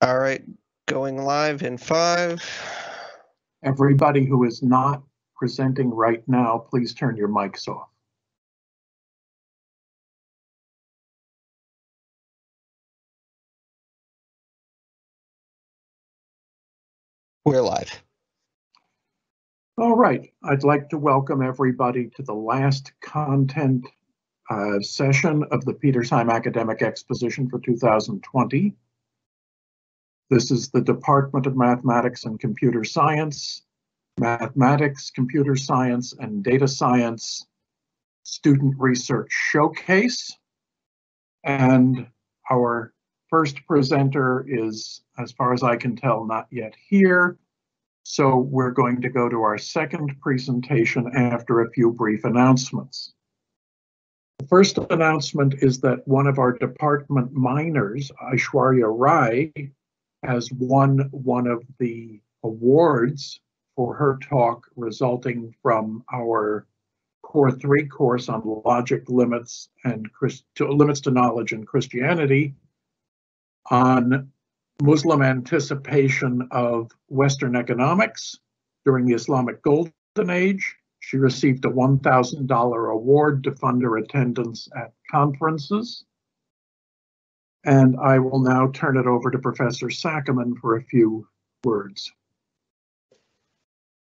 All right, going live in five. Everybody who is not presenting right now, please turn your mics off. We're live. All right, I'd like to welcome everybody to the last content uh, session of the Petersheim Academic Exposition for 2020. This is the Department of Mathematics and Computer Science, Mathematics, Computer Science, and Data Science Student Research Showcase. And our first presenter is, as far as I can tell, not yet here. So we're going to go to our second presentation after a few brief announcements. The first announcement is that one of our department minors, Aishwarya Rai, has won one of the awards for her talk resulting from our core three course on logic limits and Christ, to, limits to knowledge and Christianity on Muslim anticipation of Western economics during the Islamic Golden Age. She received a $1,000 award to fund her attendance at conferences. And I will now turn it over to Professor Saccoman for a few words.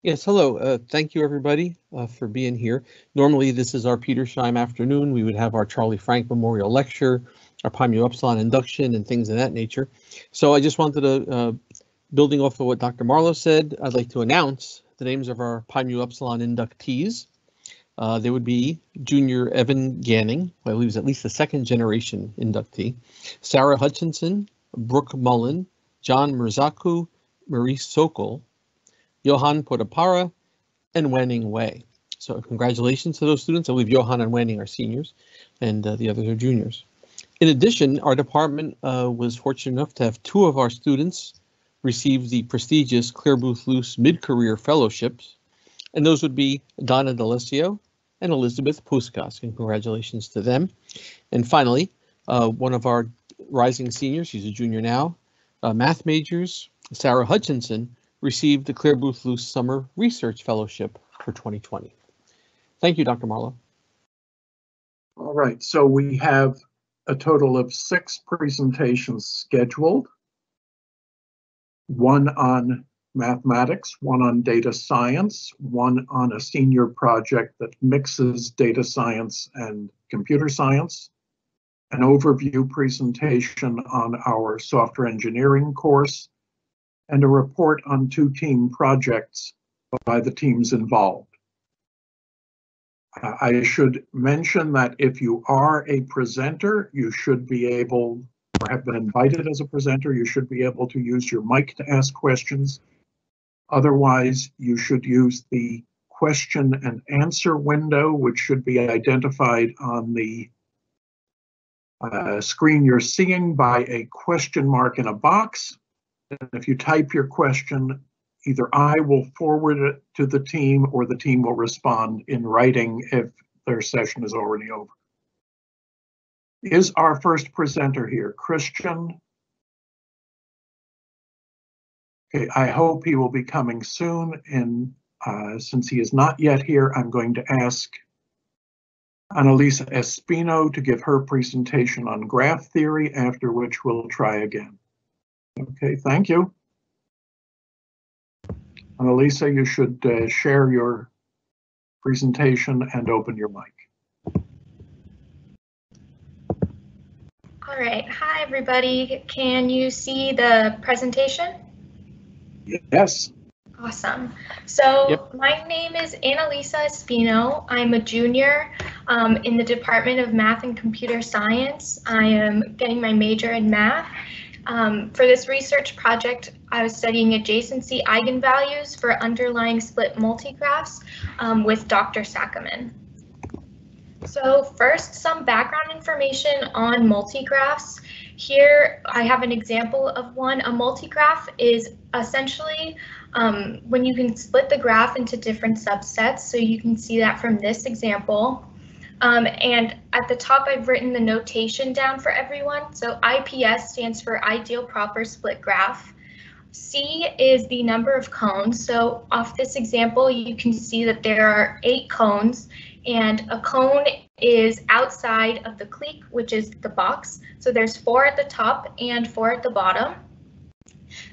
Yes, hello. Uh, thank you, everybody, uh, for being here. Normally, this is our Petersheim afternoon. We would have our Charlie Frank Memorial Lecture, our Pi Mu Upsilon induction, and things of that nature. So I just wanted to, uh, building off of what Dr. Marlowe said, I'd like to announce the names of our Pi Mu Upsilon inductees. Uh, there would be junior Evan Ganning, I believe is at least the second generation inductee, Sarah Hutchinson, Brooke Mullen, John Mirzaku, Marie Sokol, Johan Potapara, and Wenning Wei. So congratulations to those students. I believe Johan and Wenning are seniors and uh, the others are juniors. In addition, our department uh, was fortunate enough to have two of our students receive the prestigious Clare Boothe Luce Mid-Career Fellowships, and those would be Donna D'Alessio and Elizabeth Puskas, and congratulations to them. And finally, uh, one of our rising seniors, she's a junior now, uh, math majors, Sarah Hutchinson, received the Clare Boothe Luce Summer Research Fellowship for 2020. Thank you, Dr. Marlowe. All right, so we have a total of six presentations scheduled. One on mathematics, one on data science, one on a senior project that mixes data science and computer science, an overview presentation on our software engineering course, and a report on two team projects by the teams involved. I should mention that if you are a presenter, you should be able, or have been invited as a presenter, you should be able to use your mic to ask questions. Otherwise, you should use the question and answer window, which should be identified on the uh, screen you're seeing by a question mark in a box. And if you type your question, either I will forward it to the team or the team will respond in writing if their session is already over. Is our first presenter here, Christian? Okay, I hope he will be coming soon. And uh, since he is not yet here, I'm going to ask Annalisa Espino to give her presentation on graph theory, after which we'll try again. Okay, thank you. Annalisa, you should uh, share your presentation and open your mic. All right. Hi, everybody. Can you see the presentation? Yes. Awesome. So Yep. my name is Annalisa Espino. I'm a junior um, in the Department of Math and Computer Science. I am getting my major in math. Um, for this research project, I was studying adjacency eigenvalues for underlying split multigraphs um, with Dr. Saccoman. So first, some background information on multigraphs. Here I have an example of one. A multigraph is essentially um, when you can split the graph into different subsets. So you can see that from this example. Um, and at the top, I've written the notation down for everyone. So IPS stands for ideal proper split graph. C is the number of cones. So off this example, you can see that there are eight cones and a cone is outside of the clique, which is the box. So there's four at the top and four at the bottom.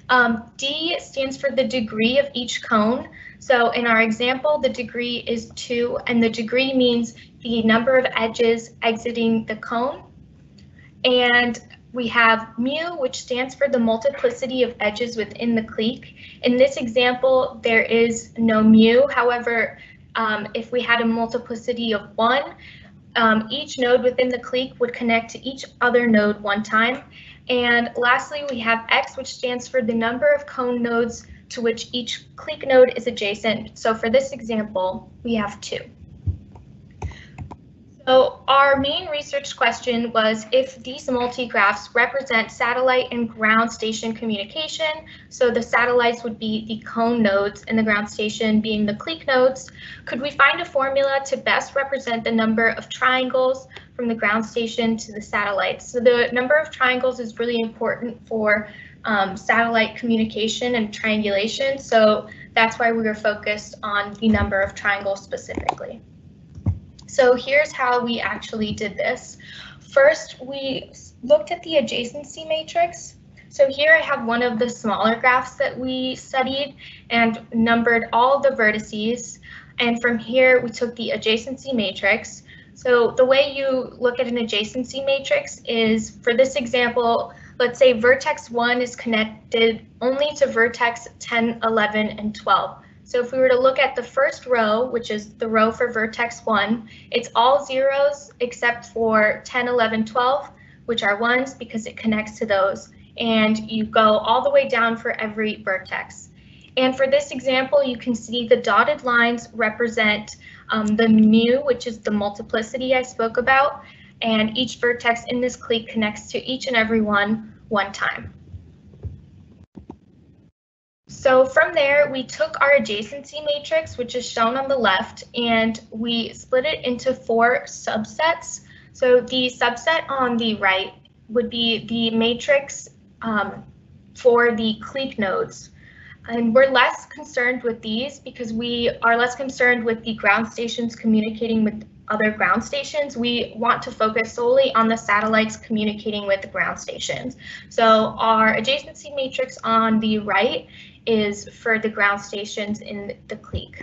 Um, D stands for the degree of each cone. So in our example, the degree is two, and the degree means the number of edges exiting the cone. And we have mu, which stands for the multiplicity of edges within the clique. In this example, there is no mu. However, um, if we had a multiplicity of one, um, each node within the clique would connect to each other node one time. And lastly, we have X, which stands for the number of cone nodes to which each clique node is adjacent. So for this example, we have two. So our main research question was if these multigraphs represent satellite and ground station communication, so the satellites would be the cone nodes and the ground station being the clique nodes, could we find a formula to best represent the number of triangles from the ground station to the satellites? So the number of triangles is really important for um, satellite communication and triangulation, so that's why we were focused on the number of triangles specifically. So here's how we actually did this. First, we looked at the adjacency matrix. So here I have one of the smaller graphs that we studied and numbered all the vertices. And from here, we took the adjacency matrix. So the way you look at an adjacency matrix is, for this example, let's say vertex 1 is connected only to vertex 10, 11, and 12. So if we were to look at the first row, which is the row for vertex 1, it's all zeros except for 10, 11, 12, which are ones because it connects to those. And you go all the way down for every vertex. And for this example, you can see the dotted lines represent um, the mu, which is the multiplicity I spoke about, and each vertex in this clique connects to each and every one one time. So from there, we took our adjacency matrix, which is shown on the left, and we split it into four subsets. So the subset on the right would be the matrix um, for the clique nodes. And we're less concerned with these because we are less concerned with the ground stations communicating with other ground stations. We want to focus solely on the satellites communicating with the ground stations. So our adjacency matrix on the right is for the ground stations in the clique.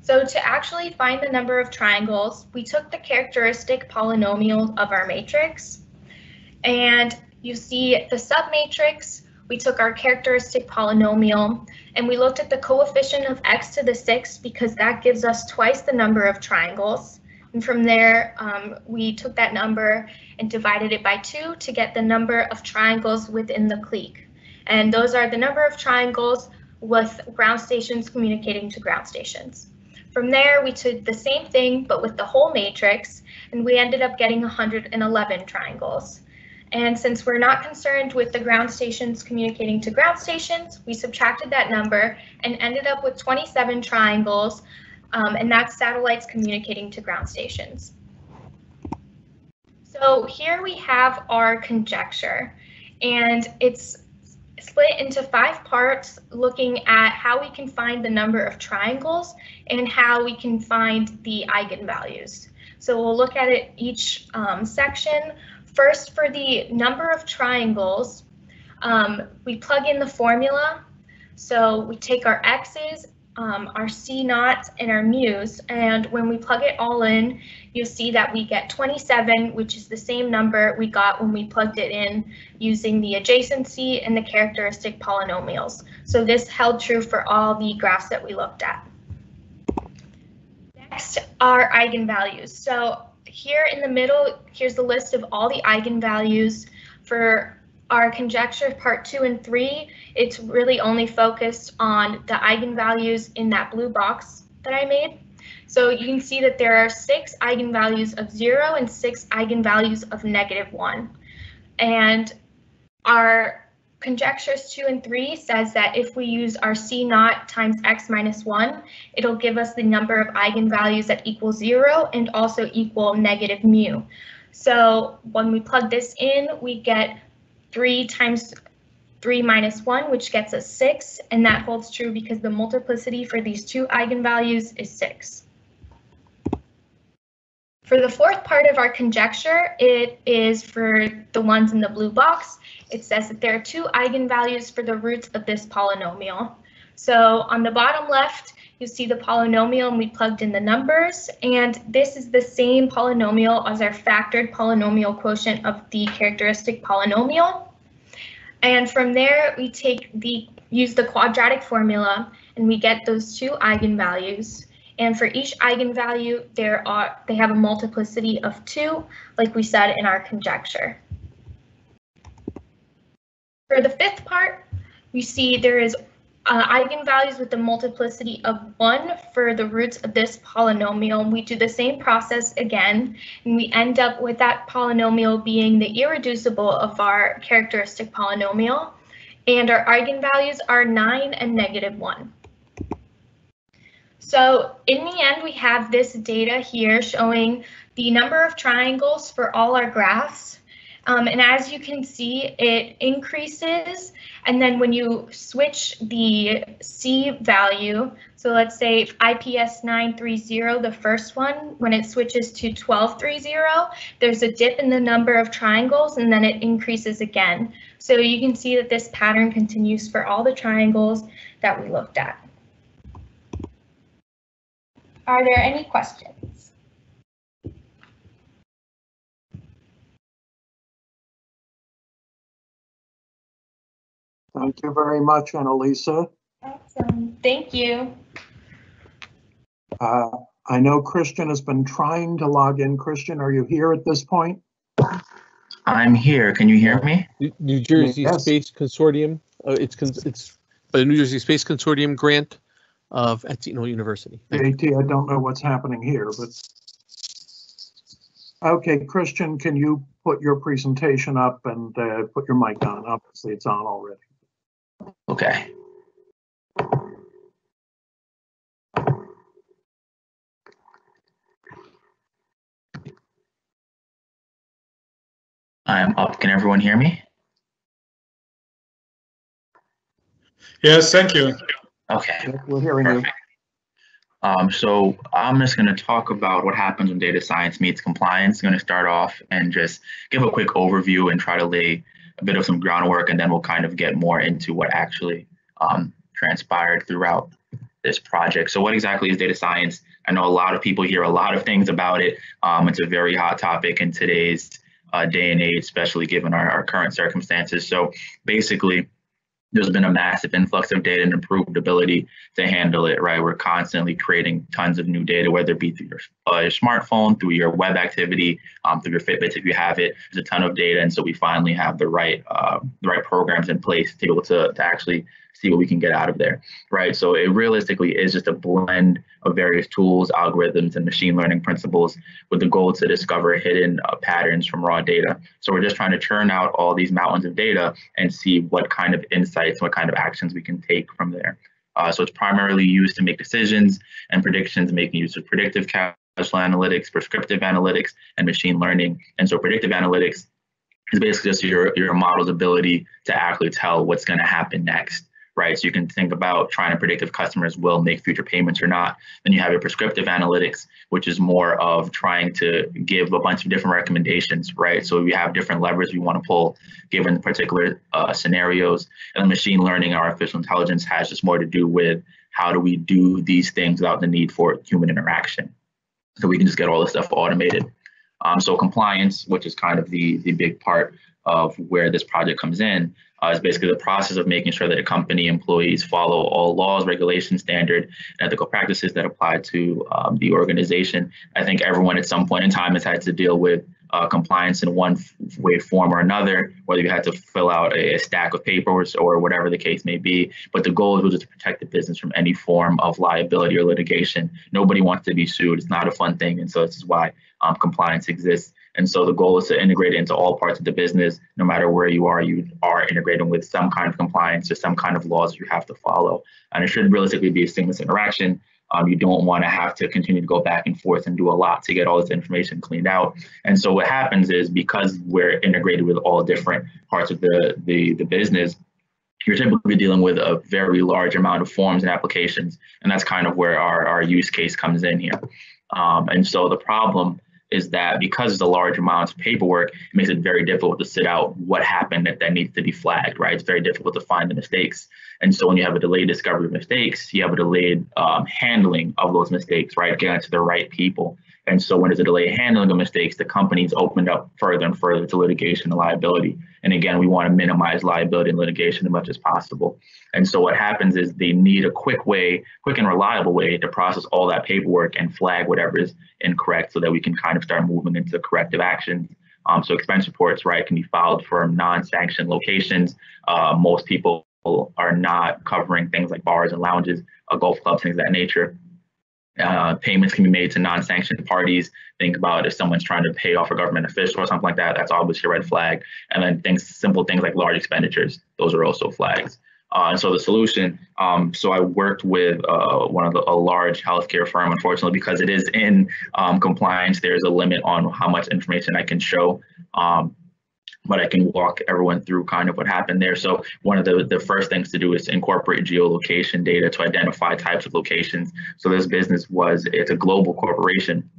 So to actually find the number of triangles, we took the characteristic polynomial of our matrix. And you see the submatrix, we took our characteristic polynomial and we looked at the coefficient of x to the sixth because that gives us twice the number of triangles. And from there, um, we took that number and divided it by two to get the number of triangles within the clique. And those are the number of triangles with ground stations communicating to ground stations. From there, we took the same thing, but with the whole matrix, and we ended up getting 111 triangles. And since we're not concerned with the ground stations communicating to ground stations, we subtracted that number and ended up with 27 triangles, um, and that's satellites communicating to ground stations. So here we have our conjecture, and it's split into five parts looking at how we can find the number of triangles and how we can find the eigenvalues. So we'll look at it each um, section. First, for the number of triangles, um, we plug in the formula. So we take our x's um, our C naught and our mu's. And when we plug it all in, you'll see that we get 27, which is the same number we got when we plugged it in using the adjacency and the characteristic polynomials. So this held true for all the graphs that we looked at. Next are eigenvalues. So here in the middle, here's the list of all the eigenvalues for our conjecture part two and three, it's really only focused on the eigenvalues in that blue box that I made. So you can see that there are six eigenvalues of zero and six eigenvalues of negative one. And our conjectures two and three says that if we use our C naught times x minus one, it'll give us the number of eigenvalues that equal zero and also equal negative mu. So when we plug this in, we get three times 3 minus 1, which gets us 6, and that holds true because the multiplicity for these two eigenvalues is 6. For the fourth part of our conjecture, it is for the ones in the blue box. It says that there are two eigenvalues for the roots of this polynomial. So on the bottom left, you see the polynomial and we plugged in the numbers, and this is the same polynomial as our factored polynomial quotient of the characteristic polynomial. And from there, we take the use the quadratic formula and we get those two eigenvalues. And for each eigenvalue, there are they have a multiplicity of two, like we said in our conjecture. For the fifth part, we see there is uh, eigenvalues with the multiplicity of 1 for the roots of this polynomial. We do the same process again, and we end up with that polynomial being the irreducible of our characteristic polynomial, and our eigenvalues are 9 and negative 1. So in the end, we have this data here showing the number of triangles for all our graphs. Um, and as you can see, it increases and then when you switch the C value, so let's say IPS 930, the first one, when it switches to 1230, there's a dip in the number of triangles and then it increases again. So you can see that this pattern continues for all the triangles that we looked at. Are there any questions? Thank you very much, Annalisa. Awesome. Thank you. Uh, I know Christian has been trying to log in. Christian, are you here at this point? I'm here. Can you hear me? New- New Jersey Yes. Space Consortium, uh, it's, cons- it's a New Jersey Space Consortium grant of at Seton Hall University. Thank. JT, I don't know what's happening here, but. Okay, Christian, can you put your presentation up and uh, put your mic on? Obviously, it's on already. Okay. I am up. Can everyone hear me? Yes, thank you. Okay. We're hearing you. Perfect. Um, so I'm just going to talk about what happens when data science meets compliance. I'm going to start off and just give a quick overview and try to lay a bit of some groundwork, and then we'll kind of get more into what actually um, transpired throughout this project. So what exactly is data science? I know a lot of people hear a lot of things about it. Um, it's a very hot topic in today's uh, day and age, especially given our, our current circumstances. So basically, there's been a massive influx of data and improved ability to handle it, right? We're constantly creating tons of new data, whether it be through your, uh, your smartphone, through your web activity, um, through your Fitbits if you have it. There's a ton of data, and so we finally have the right uh, the right programs in place to be able to, to actually see what we can get out of there, right? So it realistically is just a blend of various tools, algorithms, and machine learning principles with the goal to discover hidden uh, patterns from raw data. So we're just trying to churn out all these mountains of data and see what kind of insights, what kind of actions we can take from there. Uh, so it's primarily used to make decisions and predictions, making use of predictive causal analytics, prescriptive analytics, and machine learning. And so predictive analytics is basically just your, your model's ability to actually tell what's going to happen next right? So you can think about trying to predict if customers will make future payments or not. Then you have your prescriptive analytics, which is more of trying to give a bunch of different recommendations, right? So we have different levers we want to pull given particular uh, scenarios. And machine learning, artificial intelligence has just more to do with how do we do these things without the need for human interaction. So we can just get all this stuff automated. Um, so compliance, which is kind of the, the big part of where this project comes in, uh, is basically the process of making sure that a company employees follow all laws, regulations, standard, and ethical practices that apply to um, the organization. I think everyone at some point in time has had to deal with uh, compliance in one way, form, or another, whether you had to fill out a, a, stack of papers or whatever the case may be. But the goal was to protect the business from any form of liability or litigation. Nobody wants to be sued. It's not a fun thing. And so this is why um, compliance exists. And so the goal is to integrate into all parts of the business. No matter where you are, you are integrating with some kind of compliance or some kind of laws you have to follow. And it should realistically be a seamless interaction. Um, you don't want to have to continue to go back and forth and do a lot to get all this information cleaned out. And so what happens is because we're integrated with all different parts of the, the, the business, you're typically dealing with a very large amount of forms and applications. And that's kind of where our, our use case comes in here. Um, and so the problem is that because of the large amounts of paperwork, it makes it very difficult to sit out what happened that, that needs to be flagged, right? It's very difficult to find the mistakes. And so when you have a delayed discovery of mistakes, you have a delayed um, handling of those mistakes, right? Getting to the right people. And so when there's a delayed handling of mistakes, the company's opened up further and further to litigation and liability. And again, we want to minimize liability and litigation as much as possible. And so what happens is they need a quick way, quick and reliable way to process all that paperwork and flag whatever is incorrect so that we can kind of start moving into corrective actions. Um, so expense reports, right, can be filed from non-sanctioned locations. Uh, most people are not covering things like bars and lounges, uh, golf clubs, things of that nature. Uh, payments can be made to non-sanctioned parties. Think about if someone's trying to pay off a government official or something like that. That's obviously a red flag. And then things, simple things like large expenditures, those are also flags. Uh, and so the solution, um, so I worked with uh, one of the, a large healthcare firm, unfortunately, because it is in um, compliance, there's a limit on how much information I can show. Um, but I can walk everyone through kind of what happened there. So one of the, the first things to do is incorporate geolocation data to identify types of locations. So this business was, it's a global corporation.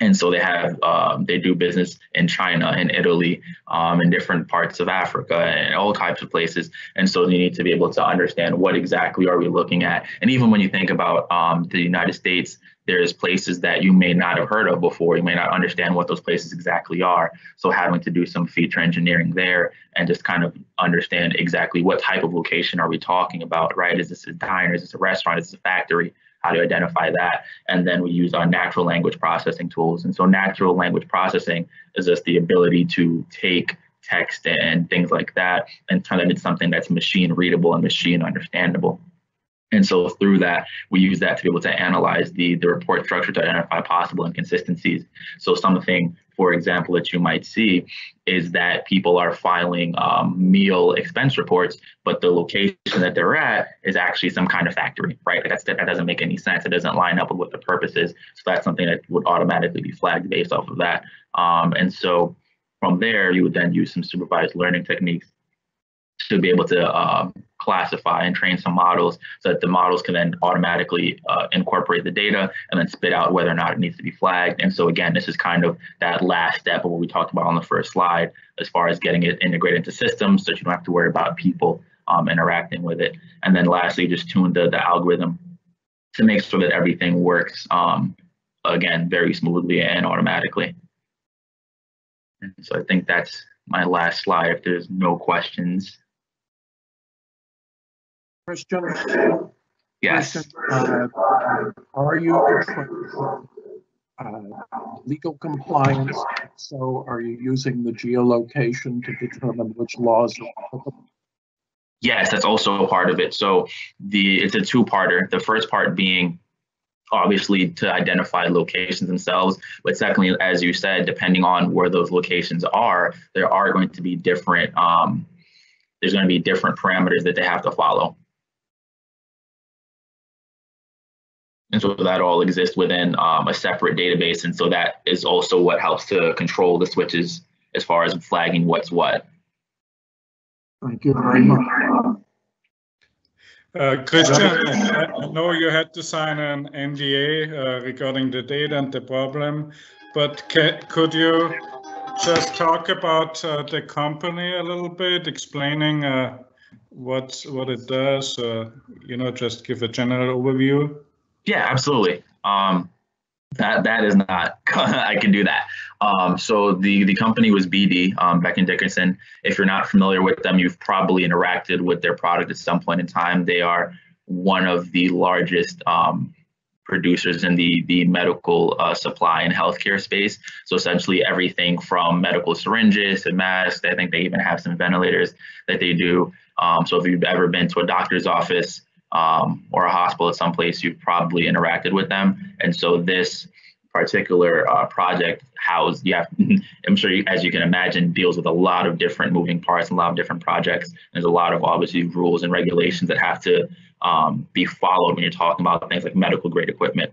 And so they have, um, they do business in China and Italy, um, in different parts of Africa and all types of places. And so you need to be able to understand what exactly are we looking at. And even when you think about um, the United States, there's places that you may not have heard of before. You may not understand what those places exactly are. So having to do some feature engineering there and just kind of understand exactly what type of location are we talking about, right? Is this a diner? Is this a restaurant? Is this a factory? How to identify that? And then we use our natural language processing tools. And so natural language processing is just the ability to take text and things like that and turn it into something that's machine readable and machine understandable. And so through that, we use that to be able to analyze the, the report structure to identify possible inconsistencies. So something, for example, that you might see is that people are filing um, meal expense reports, but the location that they're at is actually some kind of factory, right? That's, that doesn't make any sense. It doesn't line up with what the purpose is. So that's something that would automatically be flagged based off of that. Um, and so from there, you would then use some supervised learning techniques to be able to um, classify and train some models so that the models can then automatically uh, incorporate the data and then spit out whether or not it needs to be flagged. And so again, this is kind of that last step of what we talked about on the first slide, as far as getting it integrated into systems so that you don't have to worry about people um, interacting with it. And then lastly, just tune the, the algorithm to make sure that everything works, um, again, very smoothly and automatically. And so I think that's my last slide if there's no questions. Christian? Yes. Uh, Are you uh, legal compliance? So are you using the geolocation to determine which laws are applicable? Yes, that's also a part of it. So the it's a two-parter. The first part being obviously to identify locations themselves, but secondly, as you said, depending on where those locations are, there are going to be different um, there's going to be different parameters that they have to follow. And so that all exists within um, a separate database. And so that is also what helps to control the switches as far as flagging what's what. Thank you very much. Uh, Christian, I know you had to sign an NDA uh, regarding the data and the problem, but ca could you just talk about uh, the company a little bit, explaining uh, what what it does? Uh, you know, just give a general overview. Yeah, absolutely. Um, that that is not I can do that. Um, so the the company was BD um, Becton Dickinson. If you're not familiar with them, you've probably interacted with their product at some point in time. They are one of the largest um, producers in the the medical uh, supply and healthcare space. So essentially everything from medical syringes to masks. I think they even have some ventilators that they do. Um, so if you've ever been to a doctor's office um, or a hospital at some place, you've probably interacted with them. And so this particular uh, project housed, you have, I'm sure you, as you can imagine, deals with a lot of different moving parts, and a lot of different projects. There's a lot of obviously rules and regulations that have to um, be followed when you're talking about things like medical grade equipment.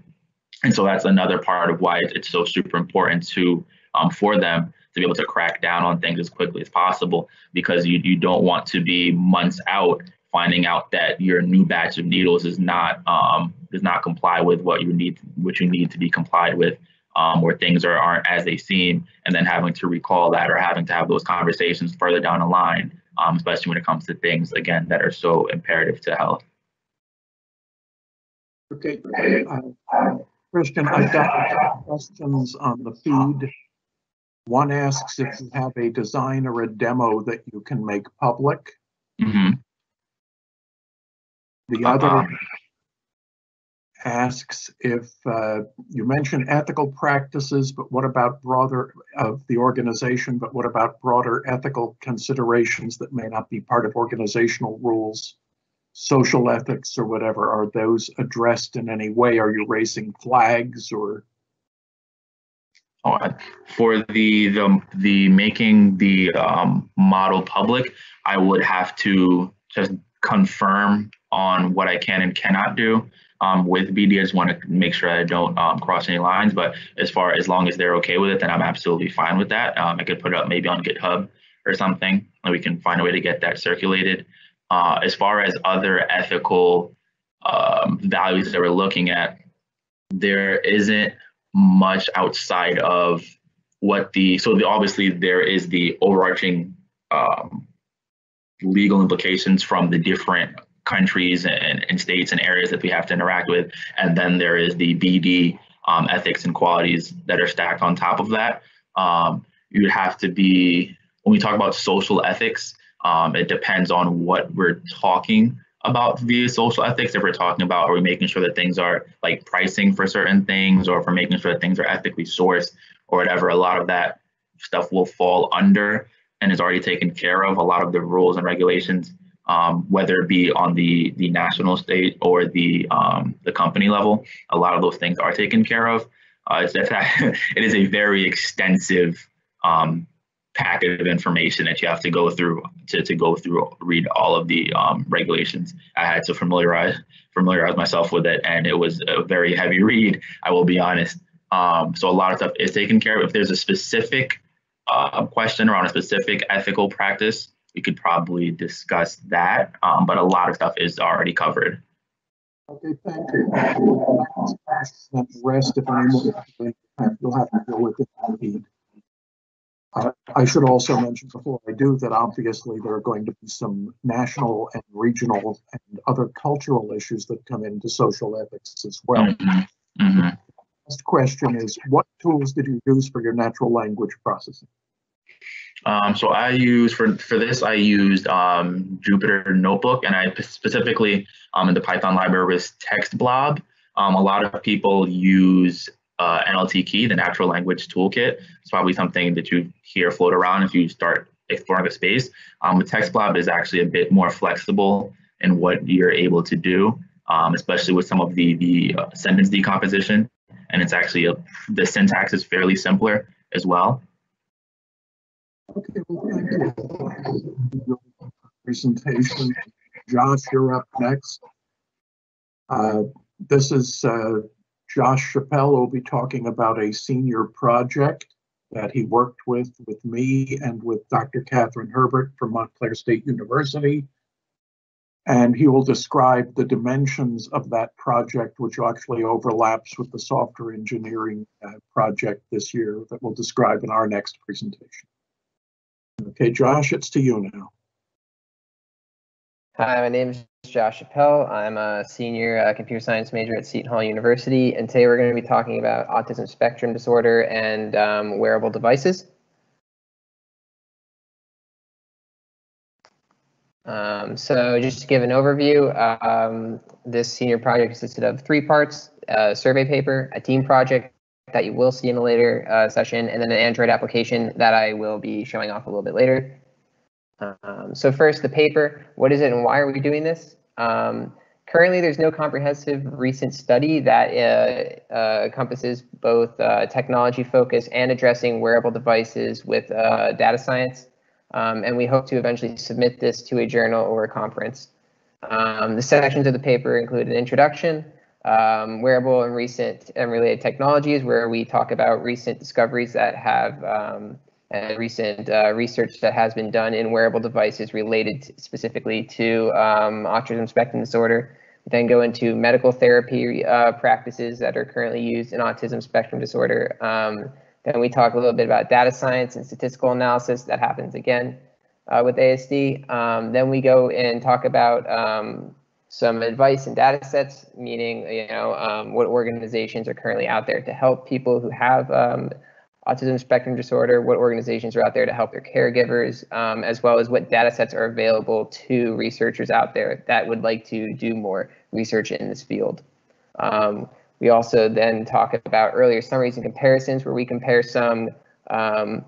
And so that's another part of why it's so super important to um, for them to be able to crack down on things as quickly as possible because you, you don't want to be months out finding out that your new batch of needles is not um, does not comply with what you need what you need to be complied with um, or things are, aren't as they seem and then having to recall that or having to have those conversations further down the line um, especially when it comes to things again that are so imperative to health Okay. Uh, Christian, I've got questions on the feed. One asks if you have a design or a demo that you can make public. hmm The other Uh-huh. asks if, uh, you mentioned ethical practices, but what about broader, of the organization, but what about broader ethical considerations that may not be part of organizational rules? Social ethics or whatever, are those addressed in any way? Are you raising flags or? Oh, for the the the making the um, model public, I would have to just confirm on what I can and cannot do um, with BD. I just want to make sure I don't um, cross any lines. But as far as long as they're okay with it, then I'm absolutely fine with that. Um, I could put it up maybe on GitHub or something, and we can find a way to get that circulated. Uh, as far as other ethical um, values that we're looking at, there isn't much outside of what the so the, obviously there is the overarching um, legal implications from the different countries and, and states and areas that we have to interact with. And then there is the bd um, ethics and qualities that are stacked on top of that. Um, you have to be when we talk about social ethics um, it depends on what we're talking about via social ethics. If we're talking about are we making sure that things are like pricing for certain things or if we're making sure that things are ethically sourced or whatever a lot of that stuff will fall under and is already taken care of a lot of the rules and regulations um, whether it be on the the national state or the um, the company level a lot of those things are taken care of. Uh, it's, it is a very extensive um, packet of information that you have to go through to, to go through read all of the um, regulations. I had to familiarize familiarize myself with it and it was a very heavy read i will be honest. Um, so a lot of stuff is taken care of. If there's a specific uh, question around a specific ethical practice we could probably discuss that um, but a lot of stuff is already covered Okay, thank you. Rest, if more, you'll have to deal with it. Uh, I should also mention before I do that obviously there are going to be some national and regional and other cultural issues that come into social ethics as well. Mhm, mhm. Next question is, what tools did you use for your natural language processing? Um, so I use for for this I used um, Jupyter Notebook, and I specifically um, in the Python library was TextBlob. Um, a lot of people use uh, NLTK, the Natural Language Toolkit. It's probably something that you hear float around if you start exploring the space. Um, but TextBlob is actually a bit more flexible in what you're able to do, um, especially with some of the the uh, sentence decomposition. And it's actually a, the syntax is fairly simpler as well. Okay, well. Presentation. Josh, you're up next. Uh, This is uh, Josh Chappelle will be talking about a senior project that he worked with, with me and with Dr. Catherine Herbert from Montclair State University. And he will describe the dimensions of that project, which actually overlaps with the software engineering uh, project this year that we'll describe in our next presentation. Okay, Josh, it's to you now. Hi, my name is Josh Chappelle. I'm a senior uh, computer science major at Seton Hall University, and today we're going to be talking about autism spectrum disorder and um, wearable devices. Um, so just to give an overview, um, this senior project consisted of three parts, a survey paper, a team project that you will see in a later uh, session, and then an Android application that I will be showing off a little bit later. Um, so first, the paper. What is it and why are we doing this? Um, currently, there's no comprehensive recent study that uh, uh, encompasses both uh, technology focus and addressing wearable devices with uh, data science. Um, and we hope to eventually submit this to a journal or a conference. Um, the sections of the paper include an introduction, um, wearable and recent and related technologies, where we talk about recent discoveries that have um, and recent uh, research that has been done in wearable devices related to, specifically to um, autism spectrum disorder. We then go into medical therapy uh, practices that are currently used in autism spectrum disorder. Then we talk a little bit about data science and statistical analysis that happens again uh, with ASD. Um, then we go and talk about um, some advice and data sets, meaning you know um, what organizations are currently out there to help people who have um, autism spectrum disorder, what organizations are out there to help their caregivers, um, as well as what data sets are available to researchers out there that would like to do more research in this field. Um, we also then talk about earlier summaries and comparisons where we compare some um,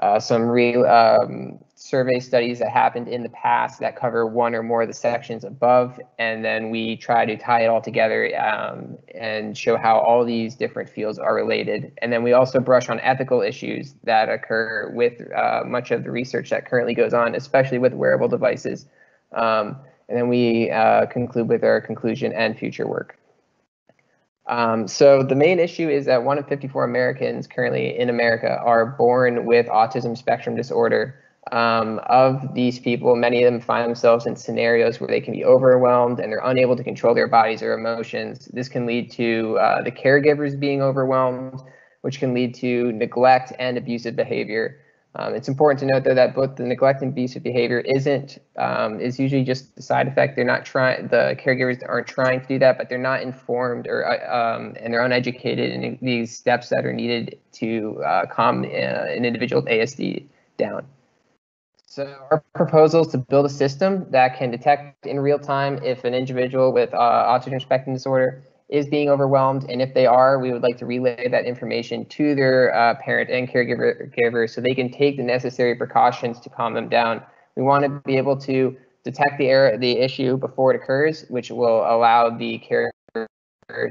uh, some real um, survey studies that happened in the past that cover one or more of the sections above, and then we try to tie it all together um, and show how all these different fields are related. And then we also brush on ethical issues that occur with uh, much of the research that currently goes on, especially with wearable devices. Um, and then we uh, conclude with our conclusion and future work. Um, so the main issue is that one in 54 Americans currently in America are born with autism spectrum disorder. Um, of these people, many of them find themselves in scenarios where they can be overwhelmed and they're unable to control their bodies or emotions. This can lead to uh, the caregivers being overwhelmed, which can lead to neglect and abusive behavior. Um, it's important to note though that both the neglect and abusive behavior isn't um, is usually just the side effect. They're not trying the caregivers aren't trying to do that, but they're not informed or uh, um, and they're uneducated in these steps that are needed to uh, calm uh, an individual with ASD down. So our proposal is to build a system that can detect in real time if an individual with uh, autism spectrum disorder is being overwhelmed, and if they are, we would like to relay that information to their uh, parent and caregiver giver so they can take the necessary precautions to calm them down. We want to be able to detect the error, the issue before it occurs, which will allow the caregiver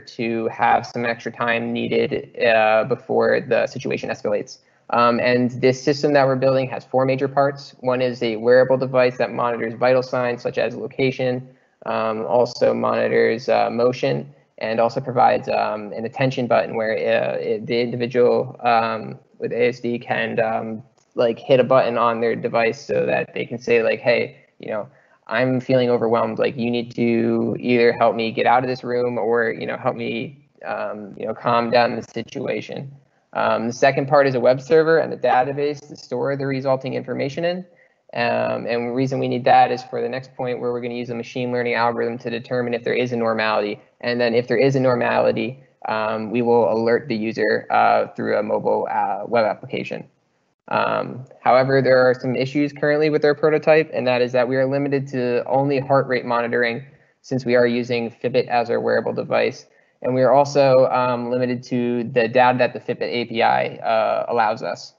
to have some extra time needed uh, before the situation escalates. Um, and this system that we're building has four major parts. One is a wearable device that monitors vital signs such as location, um, also monitors uh, motion, and also provides um, an attention button where uh, it, the individual um, with ASD can um, like hit a button on their device so that they can say like, hey, you know, I'm feeling overwhelmed. Like you need to either help me get out of this room or you know help me um, you know calm down the situation. Um, the second part is a web server and a database to store the resulting information in. Um, and the reason we need that is for the next point where we're going to use a machine learning algorithm to determine if there is a normality. And then if there is a normality, um, we will alert the user uh, through a mobile uh, web application. Um, however, there are some issues currently with our prototype, and that is that we are limited to only heart rate monitoring since we are using Fitbit as our wearable device. And we are also um, limited to the data that the Fitbit API uh, allows us.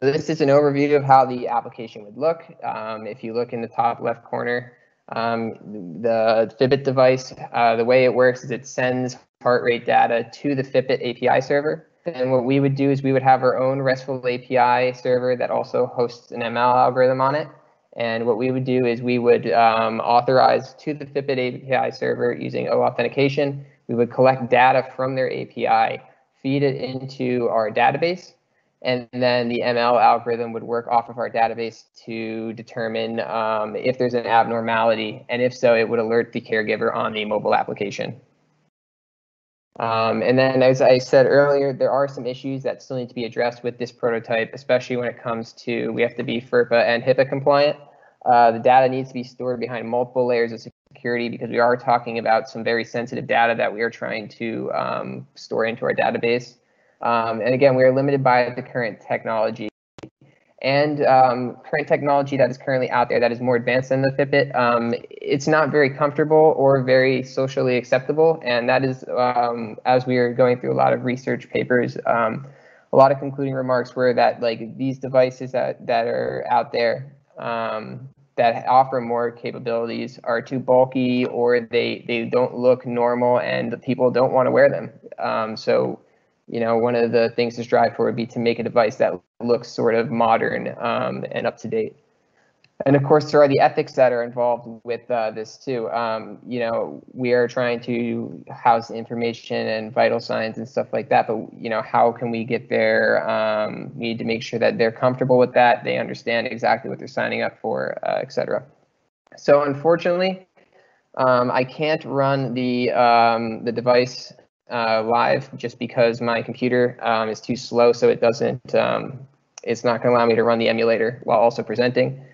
This is an overview of how the application would look. Um, if you look in the top left corner, um, the Fitbit device, uh, the way it works is it sends heart rate data to the Fitbit API server. And what we would do is we would have our own RESTful API server that also hosts an ML algorithm on it. And what we would do is we would um, authorize to the Fitbit API server using O authentication. We would collect data from their API, feed it into our database, and then the ML algorithm would work off of our database to determine um, if there's an abnormality, and if so, it would alert the caregiver on the mobile application. Um, and then, as I said earlier, there are some issues that still need to be addressed with this prototype, especially when it comes to we have to be FERPA and HIPAA compliant. Uh, the data needs to be stored behind multiple layers of security because we are talking about some very sensitive data that we are trying to um, store into our database. Um, and again, we are limited by the current technology and um, current technology that is currently out there that is more advanced than the Fitbit. Um, it's not very comfortable or very socially acceptable. And that is, um, as we are going through a lot of research papers, um, a lot of concluding remarks were that like these devices that, that are out there um, that offer more capabilities are too bulky or they they don't look normal and the people don't want to wear them. So, you know, one of the things to strive for would be to make a device that looks sort of modern um, and up to date. And of course, there are the ethics that are involved with uh, this too. Um, you know, we are trying to house information and vital signs and stuff like that. But you know, how can we get there? Um, we need to make sure that they're comfortable with that. They understand exactly what they're signing up for, uh, et cetera. So unfortunately, um, I can't run the um, the device uh, live just because my computer um, is too slow. So it doesn't. Um, it's not going to allow me to run the emulator while also presenting.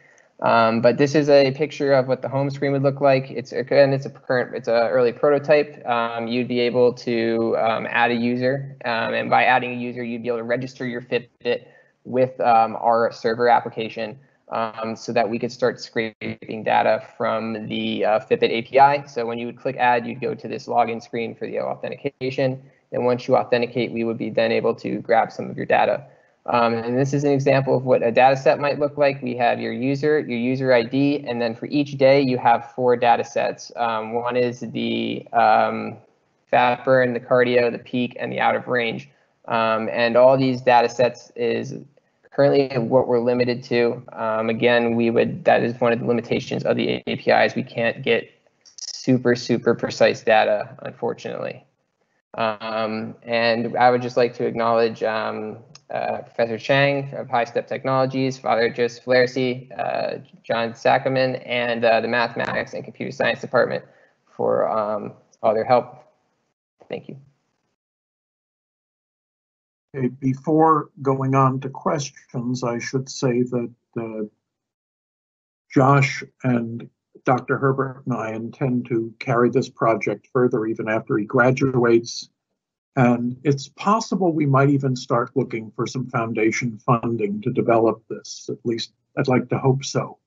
Um, but this is a picture of what the home screen would look like. It's again, it's a current, it's an early prototype. Um, you'd be able to um, add a user, um, and by adding a user, you'd be able to register your Fitbit with our server application, um, so that we could start scraping data from the uh, Fitbit API. So when you would click add, you'd go to this login screen for the authentication. And once you authenticate, we would be then able to grab some of your data. Um, and this is an example of what a data set might look like. We have your user, your user ID, and then for each day you have four data sets. Um, one is the um, fat burn, the cardio, the peak, and the out of range. Um, and all these data sets is currently what we're limited to. Um, again, we would that is one of the limitations of the APIs. We can't get super, super precise data, unfortunately. Um, and I would just like to acknowledge um, uh, Professor Chang of High Step Technologies, Father Joseph Flaherty, uh, John Saccoman, and uh, the Mathematics and Computer Science Department for um, all their help. Thank you. Before going on to questions, I should say that uh, Josh and Dr. Herbert and I intend to carry this project further even after he graduates and it's possible we might even start looking for some foundation funding to develop this. At least I'd like to hope so.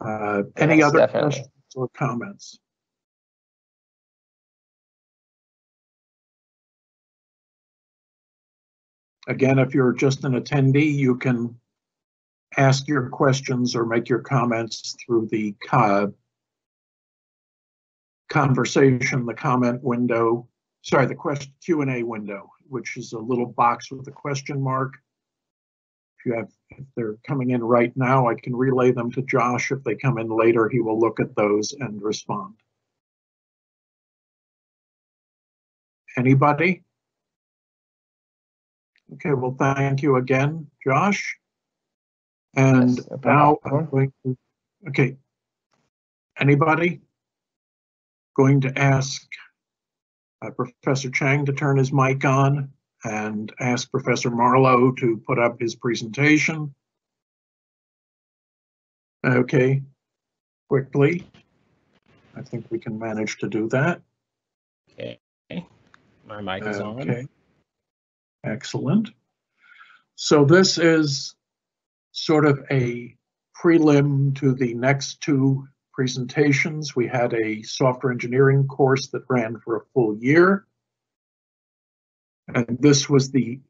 Uh, any other definitely. questions or comments? Again, if you're just an attendee, you can ask your questions or make your comments through the co- conversation, the comment window sorry, the question Q and A window, which is a little box with a question mark. If you have, if they're coming in right now, I can relay them to Josh. If they come in later, he will look at those and respond. Anybody? Okay, well, thank you again, Josh. And Yes, now I'm going to, okay. Anybody? Going to ask uh, Professor Chang to turn his mic on and ask Professor Marlowe to put up his presentation. Okay, quickly. I think we can manage to do that. Okay, my mic is on. Excellent. So this is sort of a prelim to the next two presentations. We had a software engineering course that ran for a full year. And this was the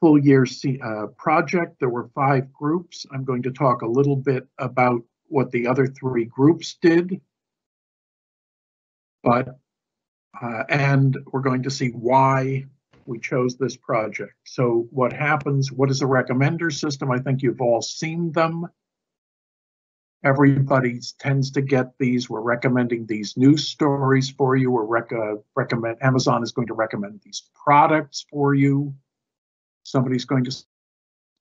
full year uh, project. There were five groups. I'm going to talk a little bit about what the other three groups did. But, uh, and we're going to see why we chose this project. So what happens, what is a recommender system? I think you've all seen them. Everybody tends to get these. We're recommending these news stories for you. We're rec- uh, recommend Amazon is going to recommend these products for you. Somebody's going to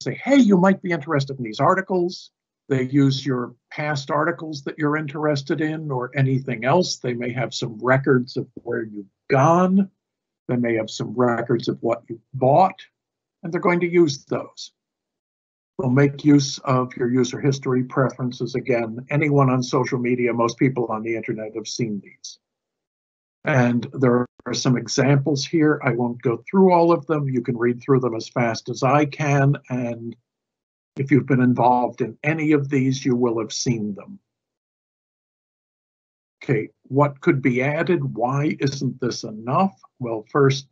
say, hey, you might be interested in these articles. They use your past articles that you're interested in or anything else. They may have some records of where you've gone. They may have some records of what you bought, and they're going to use those. They'll make use of your user history preferences again. Anyone on social media, most people on the internet have seen these. And there are some examples here. I won't go through all of them. You can read through them as fast as I can. And if you've been involved in any of these, you will have seen them. Okay, what could be added? Why isn't this enough? Well, first,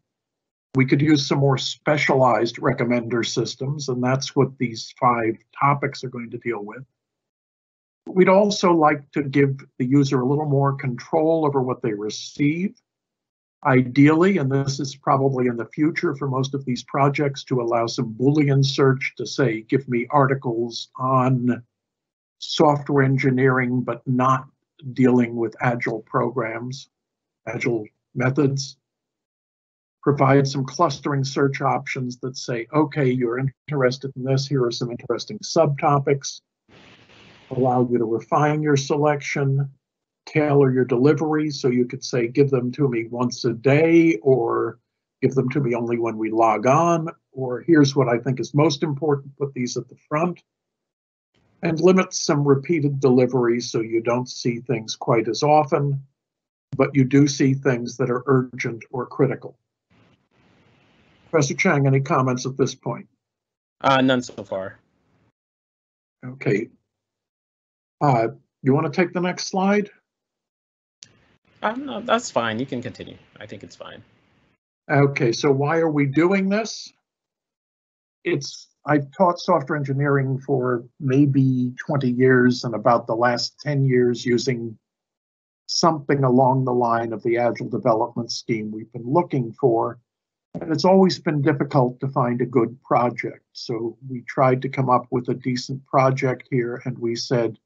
we could use some more specialized recommender systems, and that's what these five topics are going to deal with. We'd also like to give the user a little more control over what they receive. Ideally, and this is probably in the future for most of these projects, to allow some Boolean search to say, give me articles on software engineering, but not dealing with agile programs, agile methods. Provide some clustering search options that say, okay, you're interested in this, here are some interesting subtopics. Allow you to refine your selection, tailor your delivery. So you could say, give them to me once a day, or give them to me only when we log on, or here's what I think is most important, put these at the front. And limit some repeated delivery so you don't see things quite as often, but you do see things that are urgent or critical. Professor Chang, any comments at this point? Uh, none so far. Okay. Uh, you want to take the next slide? Um, no, that's fine. You can continue. I think it's fine. Okay, so why are we doing this? It's, I've taught software engineering for maybe 20 years and about the last 10 years using something along the line of the agile development scheme we've been looking for. And it's always been difficult to find a good project. So we tried to come up with a decent project here and we said,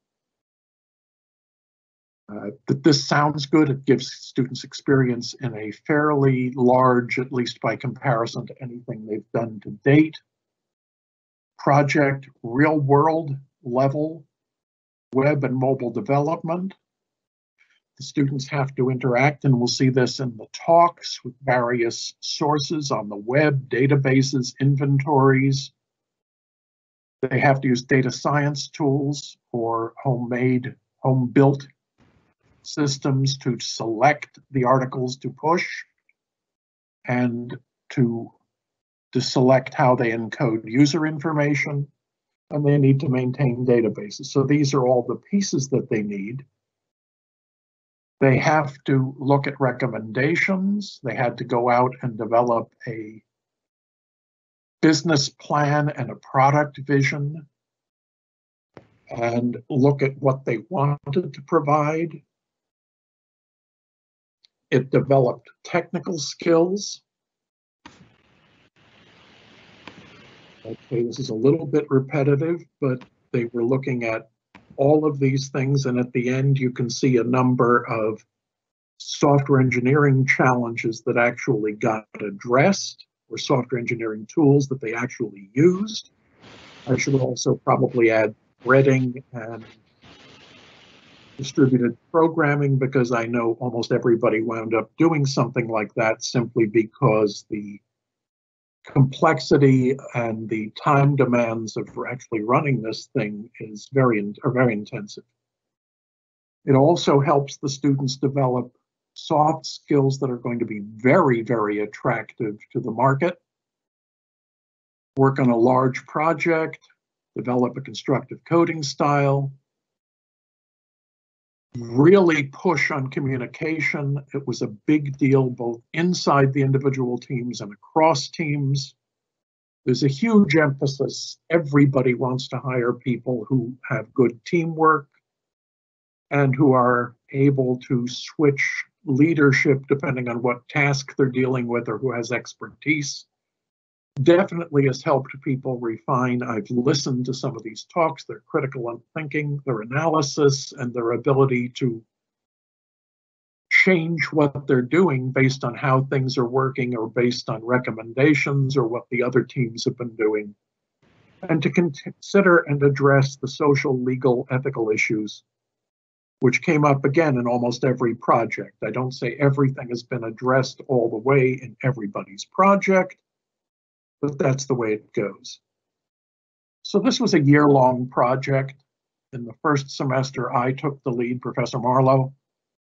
uh, that this sounds good. It gives students experience in a fairly large, at least by comparison to anything they've done to date, project, real world level, web and mobile development. The students have to interact, and we'll see this in the talks with various sources on the web, databases, inventories. They have to use data science tools or homemade, home built systems to select the articles to push and to, to select how they encode user information. And they need to maintain databases. So these are all the pieces that they need. They have to look at recommendations. They had to go out and develop a business plan and a product vision and look at what they wanted to provide it developed technical skills. Okay, this is a little bit repetitive, but they were looking at all of these things. And at the end, you can see a number of software engineering challenges that actually got addressed or software engineering tools that they actually used. I should also probably add threading and distributed programming because I know almost everybody wound up doing something like that simply because the complexity and the time demands of actually running this thing is very are very intensive. It also helps the students develop soft skills that are going to be very, very attractive to the market. Work on a large project, develop a constructive coding style, really push on communication. It was a big deal both inside the individual teams and across teams. There's a huge emphasis. Everybody wants to hire people who have good teamwork and who are able to switch leadership depending on what task they're dealing with or who has expertise definitely has helped people refine. I've listened to some of these talks, their critical thinking, their analysis, and their ability to change what they're doing based on how things are working or based on recommendations or what the other teams have been doing. And to consider and address the social, legal, ethical issues, which came up again in almost every project. I don't say everything has been addressed all the way in everybody's project, but that's the way it goes. So this was a year-long project. In the first semester, I took the lead, Professor Marlowe,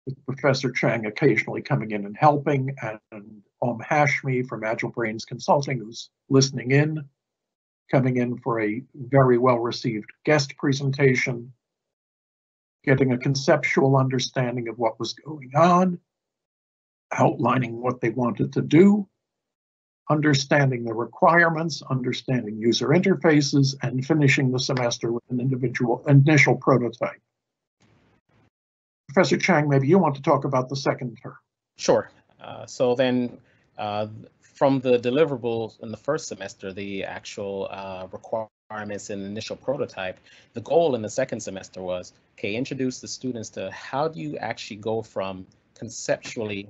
with Professor Chang occasionally coming in and helping, and Om Hashmi from Agile Brains Consulting, who's listening in, coming in for a very well-received guest presentation, getting a conceptual understanding of what was going on, outlining what they wanted to do, understanding the requirements, understanding user interfaces, and finishing the semester with an individual initial prototype. Professor Chang, maybe you want to talk about the second term. Sure. Uh, so then, uh, from the deliverables in the first semester, the actual uh, requirements and initial prototype, the goal in the second semester was, okay, introduce the students to how do you actually go from conceptually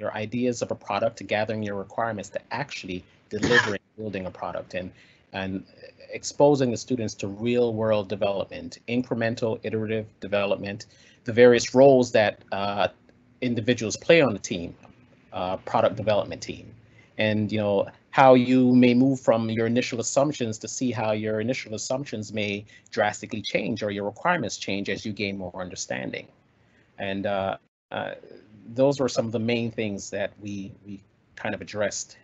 your ideas of a product to gathering your requirements to actually delivering, building a product and and exposing the students to real world development, incremental, iterative development, the various roles that uh, individuals play on the team, uh, product development team, and you know how you may move from your initial assumptions to see how your initial assumptions may drastically change or your requirements change as you gain more understanding. And uh, uh, those were some of the main things that we we kind of addressed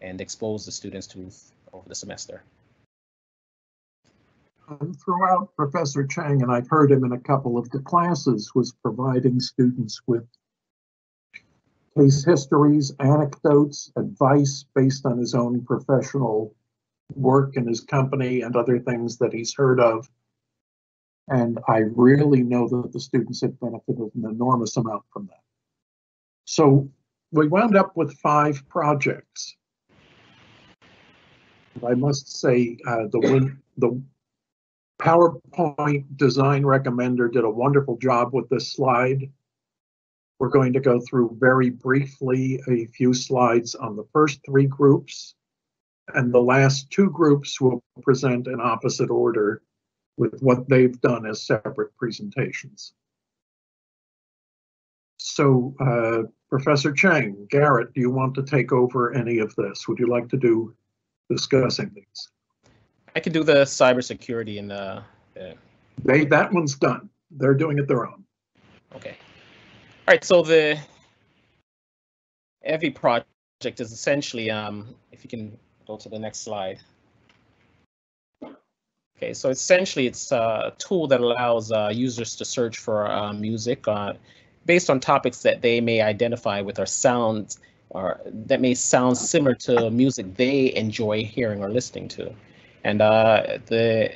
and exposed the students to over the semester. And throughout Professor Chang, and I've heard him in a couple of the classes, was providing students with case histories, anecdotes, advice based on his own professional work in his company and other things that he's heard of. And I really know that the students have benefited an enormous amount from that. So we wound up with five projects. I must say, uh, the win, the PowerPoint design recommender did a wonderful job with this slide. We're going to go through very briefly a few slides on the first three groups. And the last two groups will present in opposite order with what they've done as separate presentations. So, uh, Professor Chang, Garrett, do you want to take over any of this? Would you like to do discussing these? I can do the cybersecurity and the. Uh, they that one's done. They're doing it their own. Okay. All right. So the every project is essentially, um, if you can go to the next slide. Okay, so essentially it's a tool that allows uh, users to search for uh, music uh, based on topics that they may identify with or sounds or that may sound similar to music they enjoy hearing or listening to. And uh, the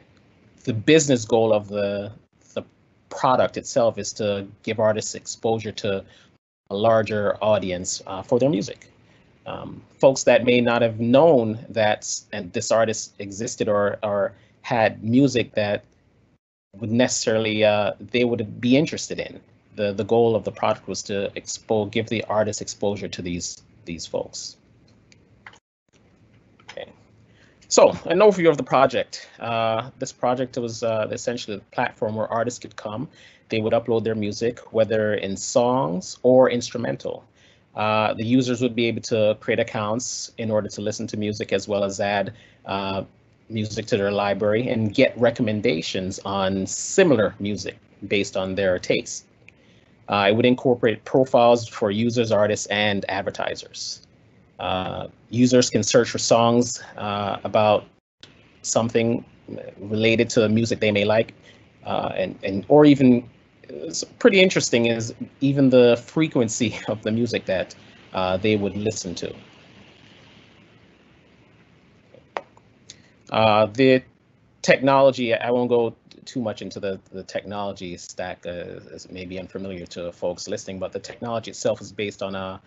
the business goal of the the product itself is to give artists exposure to a larger audience uh, for their music. Um, folks that may not have known that and this artist existed or or had music that would necessarily uh, they would be interested in. The the goal of the product was to expose give the artist exposure to these these folks. So an overview of the project. Uh, this project was uh, essentially a platform where artists could come. They would upload their music, whether in songs or instrumental. Uh, the users would be able to create accounts in order to listen to music as well as add uh, music to their library and get recommendations on similar music based on their taste. Uh, it would incorporate profiles for users, artists, and advertisers. Uh, users can search for songs uh, about something related to the music they may like, uh, and, and or even pretty interesting is even the frequency of the music that uh, they would listen to. Uh, the technology, I won't go too much into the, the technology stack uh, as may be unfamiliar to folks listening, but the technology itself is based on a,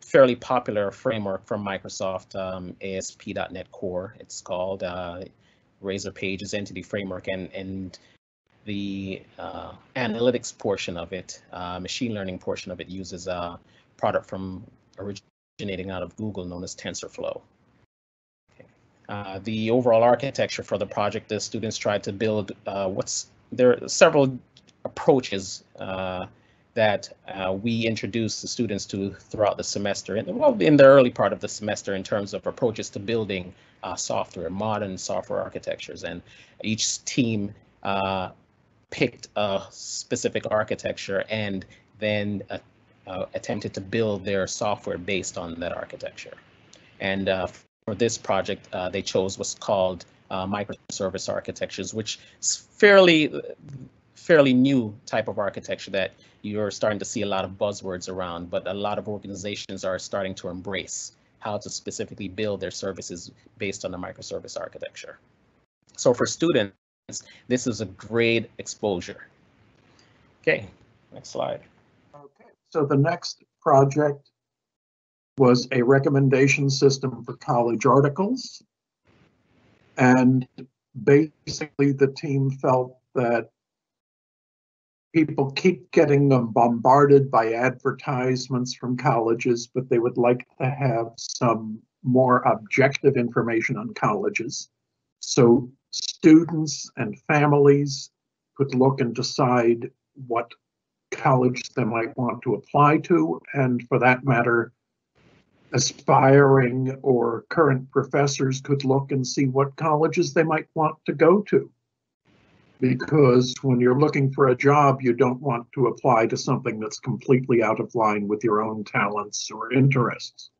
fairly popular framework from Microsoft, um, ASP.NET Core. It's called uh, Razor Pages Entity Framework, and and the uh, analytics portion of it, uh, machine learning portion of it, uses a product from originating out of Google known as TensorFlow. Uh, the overall architecture for the project, the students tried to build uh, what's there are several approaches uh, that uh, we introduced the students to throughout the semester, and well, in the early part of the semester, in terms of approaches to building uh, software, modern software architectures, and each team picked a specific architecture and then attempted to build their software based on that architecture. And for this project, uh, they chose what's called uh, microservice architectures, which is fairly fairly new type of architecture that you're starting to see a lot of buzzwords around, but a lot of organizations are starting to embrace how to specifically build their services based on the microservice architecture. So for students, this is a great exposure. Okay, next slide. Okay, so the next project was a recommendation system for college articles. And basically, the team felt that people keep getting them bombarded by advertisements from colleges, but they would like to have some more objective information on colleges. So students and families could look and decide what college they might want to apply to, and for that matter, aspiring or current professors could look and see what colleges they might want to go to. Because when you're looking for a job, you don't want to apply to something that's completely out of line with your own talents or interests.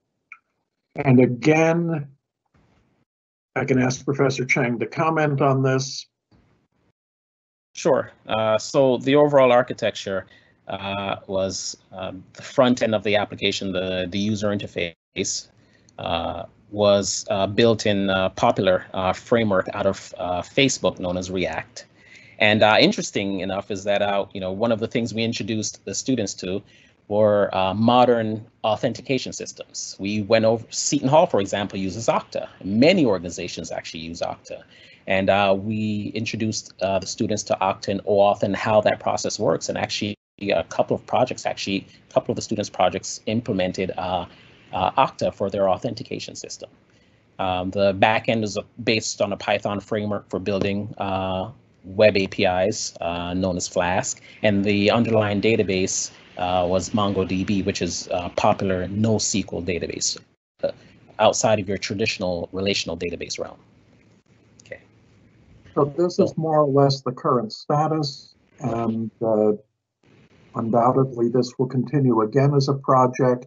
And again, I can ask Professor Chang to comment on this. Sure. Uh, so the overall architecture uh, was uh, the front end of the application, the, the user interface, uh, was uh, built in a popular uh, framework out of Facebook known as React. And interesting enough is that you know one of the things we introduced the students to were modern authentication systems. We went over Seton Hall, for example, uses Okta. Many organizations actually use Okta. And uh, we introduced uh, the students to Okta and OAuth and how that process works. And actually, a couple of projects, actually, a couple of the students' projects implemented uh, uh Okta for their authentication system. Um, the backend is based on a Python framework for building uh, web APIs uh, known as Flask, and the underlying database was MongoDB, which is a popular NoSQL database outside of your traditional relational database realm. Okay. So this is more or less the current status, and uh, undoubtedly this will continue again as a project.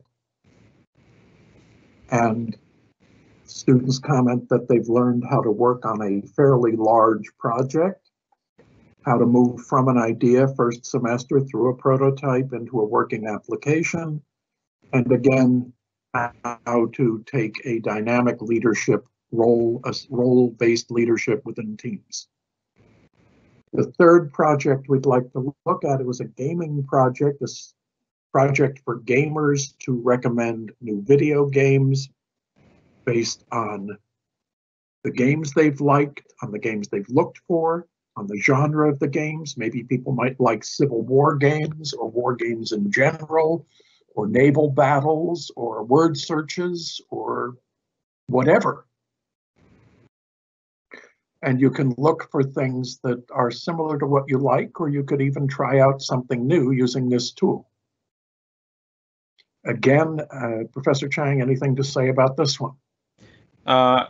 And students comment that they've learned how to work on a fairly large project, how to move from an idea first semester through a prototype into a working application, and again, how to take a dynamic leadership role, a role-based leadership within teams. The third project we'd like to look at it was a gaming project, project for gamers to recommend new video games based on the games they've liked, on the games they've looked for, on the genre of the games. Maybe people might like Civil War games or war games in general, or naval battles, or word searches, or whatever and you can look for things that are similar to what you like, or you could even try out something new using this tool. Again, uh, Professor Chang, anything to say about this one? Uh,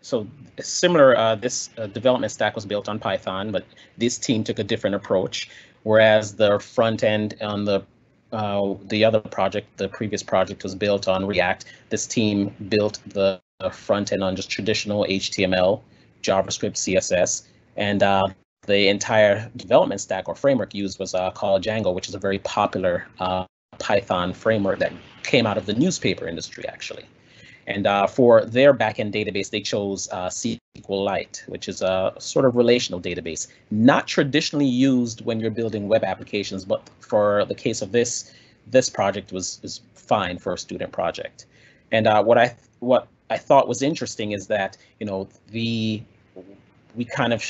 so similar, uh, this uh, development stack was built on Python, but this team took a different approach. Whereas the front end on the uh, the other project, the previous project was built on React. This team built the front end on just traditional HTML, JavaScript, CSS, and uh, the entire development stack or framework used was uh, called Django, which is a very popular uh, Python framework that came out of the newspaper industry, actually. And uh, for their backend database, they chose uh, SQLite, which is a sort of relational database, not traditionally used when you're building web applications, but for the case of this, this project was is fine for a student project. And uh, what I what I thought was interesting is that you know the we kind of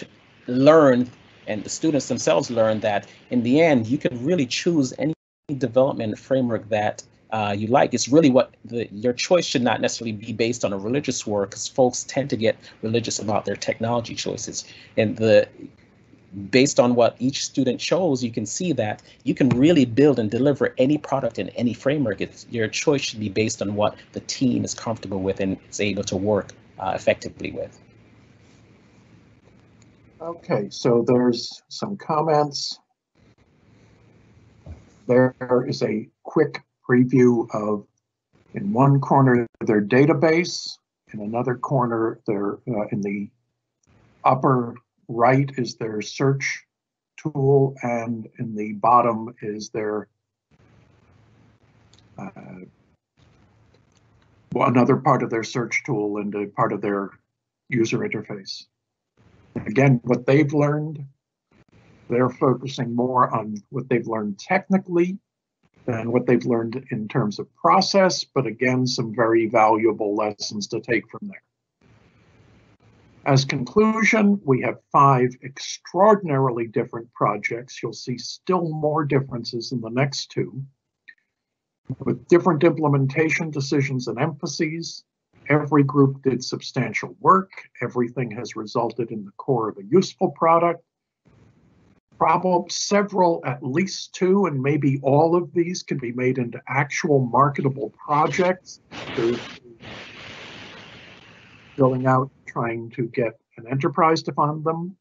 learned and the students themselves learned that in the end you can really choose any development framework that uh, you like. It's really what the your choice should not necessarily be based on a religious war because folks tend to get religious about their technology choices. And the based on what each student chose, you can see that you can really build and deliver any product in any framework. It's, your choice should be based on what the team is comfortable with and is able to work uh, effectively with. Okay, so there's some comments. There is a quick preview of, in one corner, their database, in another corner, they're uh, in the upper right is their search tool, and in the bottom is their uh, another part of their search tool and a part of their user interface. Again, what they've learned They're focusing more on what they've learned technically than what they've learned in terms of process, but again, some very valuable lessons to take from there. As conclusion, we have five extraordinarily different projects. You'll see still more differences in the next two with different implementation decisions and emphases. Every group did substantial work. Everything has resulted in the core of a useful product. Probably several, at least two, and maybe all of these can be made into actual marketable projects. Going out, trying to get an enterprise to fund them,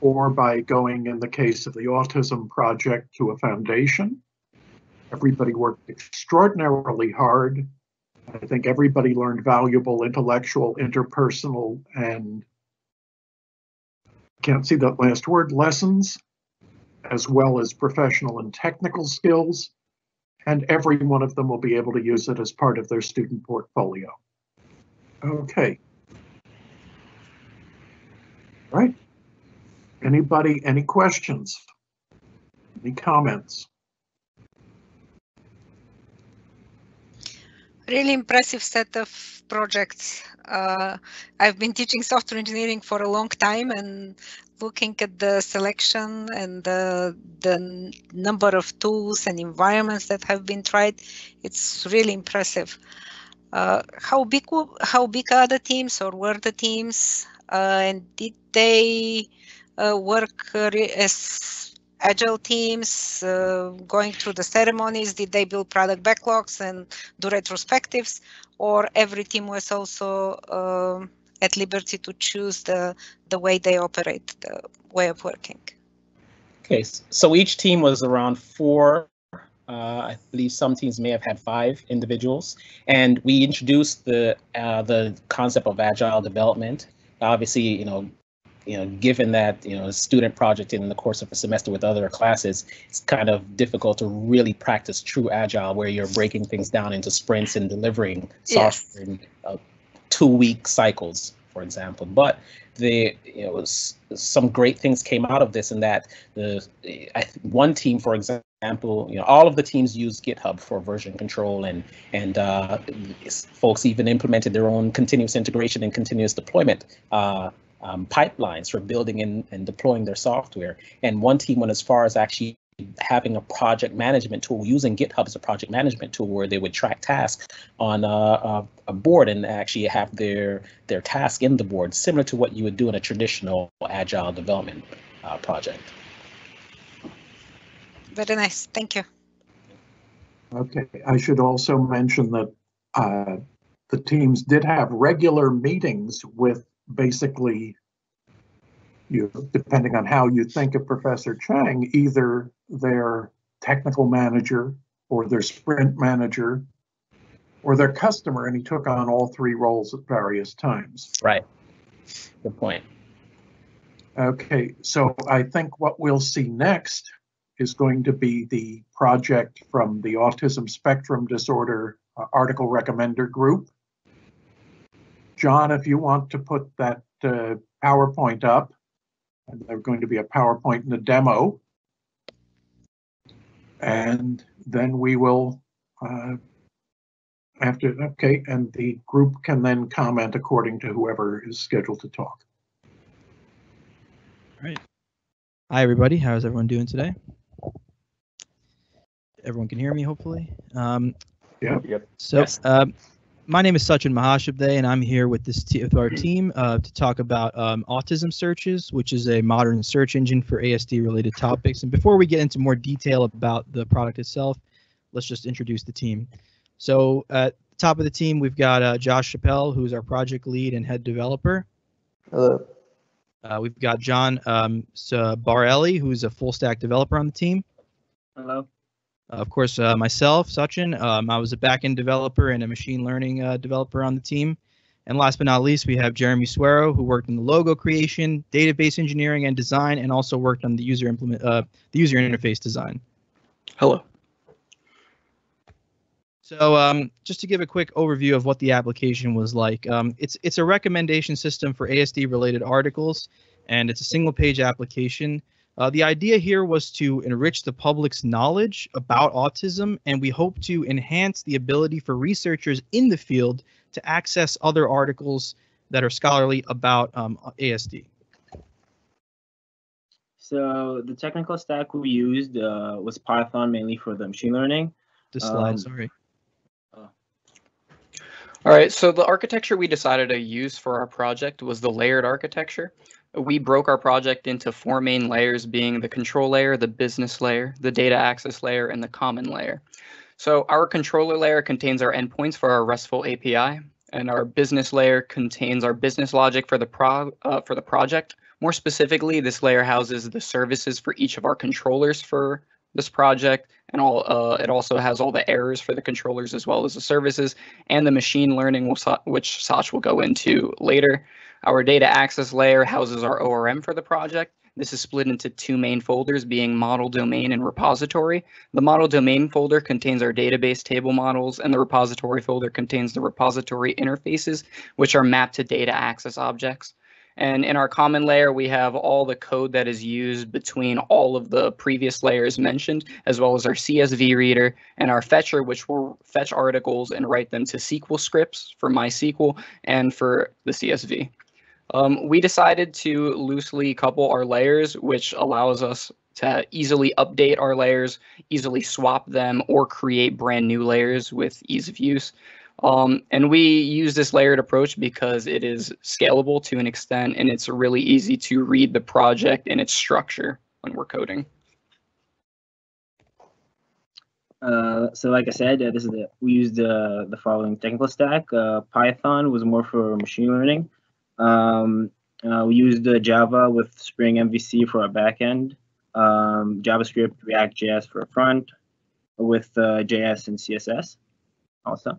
or by going, in the case of the autism project, to a foundation. Everybody worked extraordinarily hard. I think everybody learned valuable intellectual, interpersonal, and can't see that last word, lessons, as well as professional and technical skills. And every one of them will be able to use it as part of their student portfolio. Okay. Right. Anybody, any questions? Any comments? Really impressive set of projects. Uh, I've been teaching software engineering for a long time and looking at the selection and the, the number of tools and environments that have been tried, it's really impressive. Uh, how big how big are the teams or were the teams uh, and did they uh, work as agile teams uh, going through the ceremonies did they build product backlogs and do retrospectives? Or every team was also uh, at liberty to choose the the way they operate the way of working? Okay so each team was around four uh, I believe some teams may have had five individuals, and we introduced the uh, the concept of agile development. Obviously, you know, you know, given that, you know, a student project in the course of a semester with other classes, it's kind of difficult to really practice true agile where you're breaking things down into sprints and delivering software yes. in uh, two week cycles, for example. But the you know some great things came out of this in that the I, one team, for example, you know, all of the teams use GitHub for version control, and and uh, folks even implemented their own continuous integration and continuous deployment uh, um, pipelines for building and, and deploying their software. And one team went as far as actually having a project management tool using GitHub as a project management tool where they would track tasks on a, a, a, board and actually have their their task in the board, similar to what you would do in a traditional agile development uh, project. Very nice. Thank you. Okay, I should also mention that uh, the teams did have regular meetings with basically you depending on how you think of Professor Chang, either their technical manager or their sprint manager or their customer, and he took on all three roles at various times. Right. Good point. Okay, so I think what we'll see next is going to be the project from the Autism Spectrum Disorder uh, Article Recommender Group. John, if you want to put that uh, PowerPoint up, and there's going to be a PowerPoint in the demo, and then we will uh, after okay, and the group can then comment according to whoever is scheduled to talk. All right. Hi everybody, how's everyone doing today? Everyone can hear me, hopefully. Um, yeah. Yep. So, yes. um, my name is Sachin Mahashabde, and I'm here with this t- with our team uh, to talk about um, autism searches, which is a modern search engine for ASD-related topics. And before we get into more detail about the product itself, let's just introduce the team. So at the top of the team, we've got uh, Josh Chappelle, who's our project lead and head developer. Hello. Uh, we've got John um, Barelli, who's a full stack developer on the team. Hello. Uh, of course, uh, myself, Sachin, um, I was a backend developer and a machine learning uh, developer on the team. And last but not least, we have Jeremy Suero, who worked in the logo creation, database engineering, and design, and also worked on the user implement, uh, the user interface design. Hello. So, um, just to give a quick overview of what the application was like, um, it's it's a recommendation system for ASD-related articles, and it's a single-page application Uh, the idea here was to enrich the public's knowledge about autism, and we hope to enhance the ability for researchers in the field to access other articles that are scholarly about um, ASD. So the technical stack we used uh, was Python mainly for the machine learning. The slide, Um, sorry. All right, so the architecture we decided to use for our project was the layered architecture. We broke our project into four main layers being the control layer, the business layer, the data access layer, and the common layer. So our controller layer contains our endpoints for our RESTful API, and our business layer contains our business logic for the pro uh, for the project. More specifically, this layer houses the services for each of our controllers for this project, and all uh, it also has all the errors for the controllers as well as the services, and the machine learning, which Sach will go into later. Our data access layer houses our ORM for the project. This is split into two main folders, being model domain and repository. The model domain folder contains our database table models, and the repository folder contains the repository interfaces, which are mapped to data access objects. And in our common layer, we have all the code that is used between all of the previous layers mentioned, as well as our CSV reader and our fetcher, which will fetch articles and write them to SQL scripts for MySQL and for the CSV. Um, we decided to loosely couple our layers, which allows us to easily update our layers, easily swap them, or create brand new layers with ease of use. Um, and we use this layered approach because it is scalable to an extent and it's really easy to read the project and its structure when we're coding. Uh, so like I said, uh, this is the, we used uh, the following technical stack. Uh, Python was more for machine learning. Um, uh, we used uh, Java with Spring MVC for our backend. Um, JavaScript, React.js for front, with uh, JS and CSS also.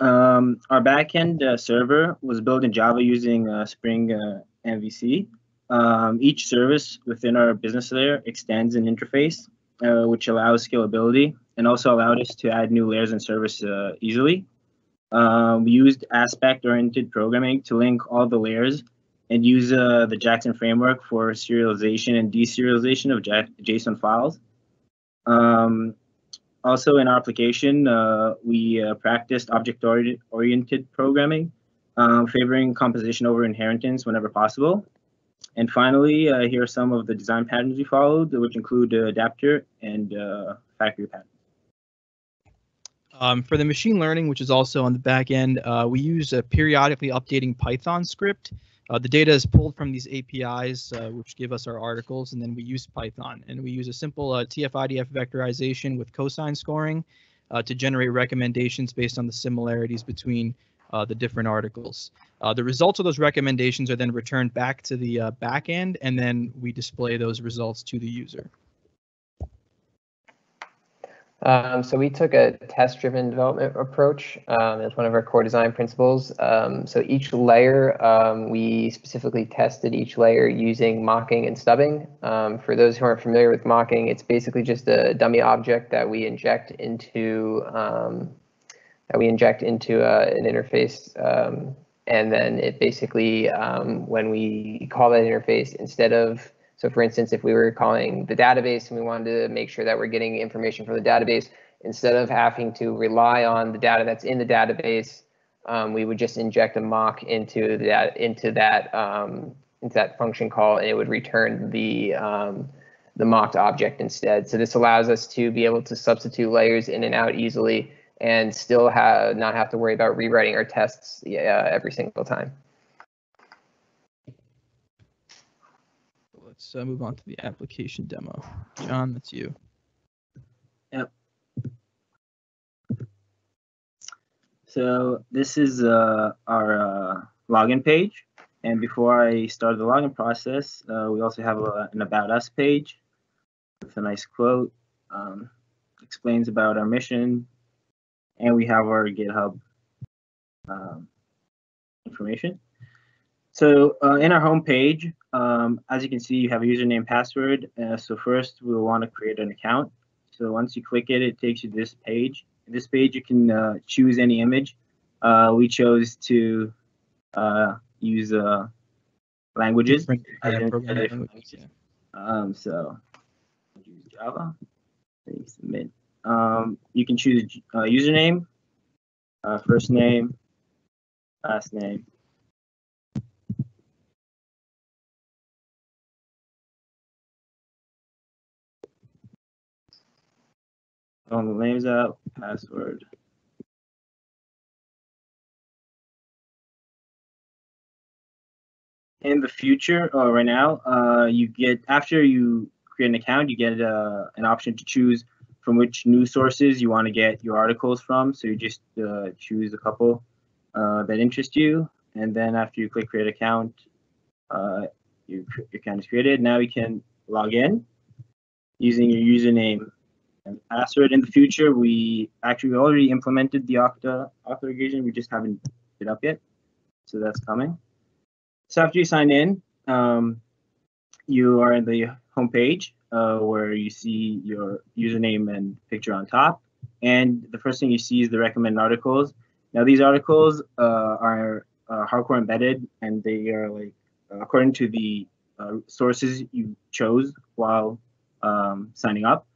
Um, our backend uh, server was built in Java using uh, Spring uh, MVC. Um, each service within our business layer extends an interface, uh, which allows scalability and also allowed us to add new layers and service uh, easily. Um, we used aspect-oriented programming to link all the layers and use uh, the Jackson framework for serialization and deserialization of J- JSON files. Um, also in our application, uh, we uh, practiced object-oriented programming, um, favoring composition over inheritance whenever possible. And finally, uh, here are some of the design patterns we followed, which include uh, adapter and uh, factory patterns. Um, for the machine learning, which is also on the back end, uh, we use a periodically updating Python script. Uh, the data is pulled from these APIs, uh, which give us our articles, and then we use Python. And we use a simple uh, TF-IDF vectorization with cosine scoring uh, to generate recommendations based on the similarities between uh, the different articles. The results of those recommendations are then returned back to the uh, back end, and then we display those results to the user. Um, so we took a test-driven development approach um, as one of our core design principles. Um, so each layer, um, we specifically tested each layer using mocking and stubbing. Um, for those who aren't familiar with mocking, it's basically just a dummy object that we inject into um, that we inject into uh, an interface, and then it basically, when we call that interface, instead of so for instance, if we were calling the database and we wanted to make sure that we're getting information from the database, instead of having to rely on the data that's in the database, um, we would just inject a mock into that into that um, into that function call, and it would return the um, the mocked object instead. So this allows us to be able to substitute layers in and out easily, and still have not have to worry about rewriting our tests uh, every single time. Let's uh, move on to the application demo. John, that's you. Yep. So this is uh, our uh, login page. And before I start the login process, uh, we also have a, an About Us page with a nice quote. Um, explains about our mission. And we have our GitHub um, information. So uh, in our home page, um, as you can see, you have a username password. Uh, so first we'll want to create an account. So once you click it, it takes you to this page. In this page, you can uh, choose any image. Uh, we chose to uh, use a languages. Yeah, languages, yeah. Um, so use Java. You submit. Um, you can choose uh, username, uh, first name, last name. Fill the names out, password. in the future or right now, uh, you get after you create an account, you get uh, an option to choose from which news sources you want to get your articles from. So you just uh, choose a couple uh, that interest you, and then after you click create account, uh, you, your account is created. Now you can log in using your username and password. In the future, we actually already implemented the Okta authorization. We just haven't it up yet, so that's coming. So after you sign in, um, you are in the homepage uh, where you see your username and picture on top. And the first thing you see is the recommended articles. Now these articles uh, are uh, hardcore embedded and they are like according to the uh, sources you chose while um, signing up.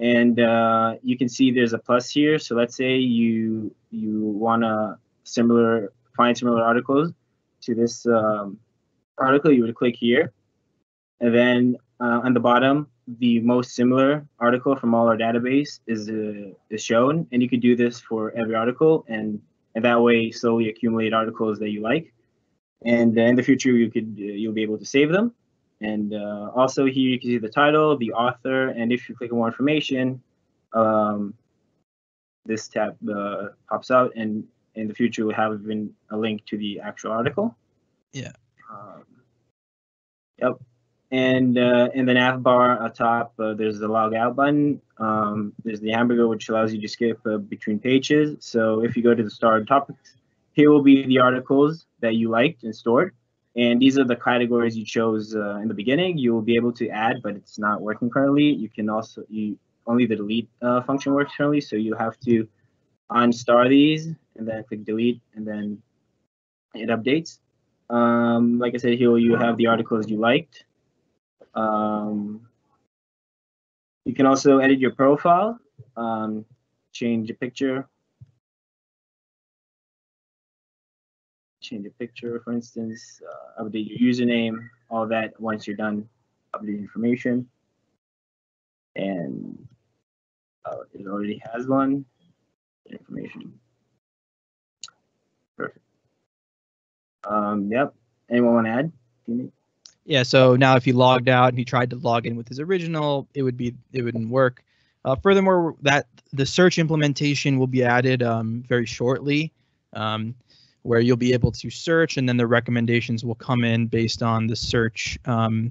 And uh, you can see there's a plus here. So let's say you you want to similar find similar articles to this um, article, you would click here. And then uh, on the bottom, the most similar article from all our database is, uh, is shown. And you could do this for every article and, and that way slowly accumulate articles that you like. And uh, in the future, you could uh, you'll be able to save them. And uh, also here you can see the title, the author, and if you click on more information, um, this tab uh, pops out and in the future we'll have even a link to the actual article. Yeah. Um, yep. And uh, in the nav bar atop, uh, there's the log out button. Um, there's the hamburger, which allows you to skip uh, between pages. So if you go to the starred topics, here will be the articles that you liked and stored. And these are the categories you chose uh, in the beginning. You will be able to add, but it's not working currently. You can also, you only the delete uh, function works currently. So you have to unstar these and then click delete and then it updates. Um, like I said, here you have the articles you liked. Um, you can also edit your profile, um, change a picture, change a picture, for instance, uh, update your username, all that once you're done updating information. And uh, it already has one information. Perfect. Um, yep. Anyone want to add? Yeah, so now if he logged out and he tried to log in with his original, it would be it wouldn't work. Uh, furthermore, that the search implementation will be added um, very shortly, um, where you'll be able to search and then the recommendations will come in based on the search um,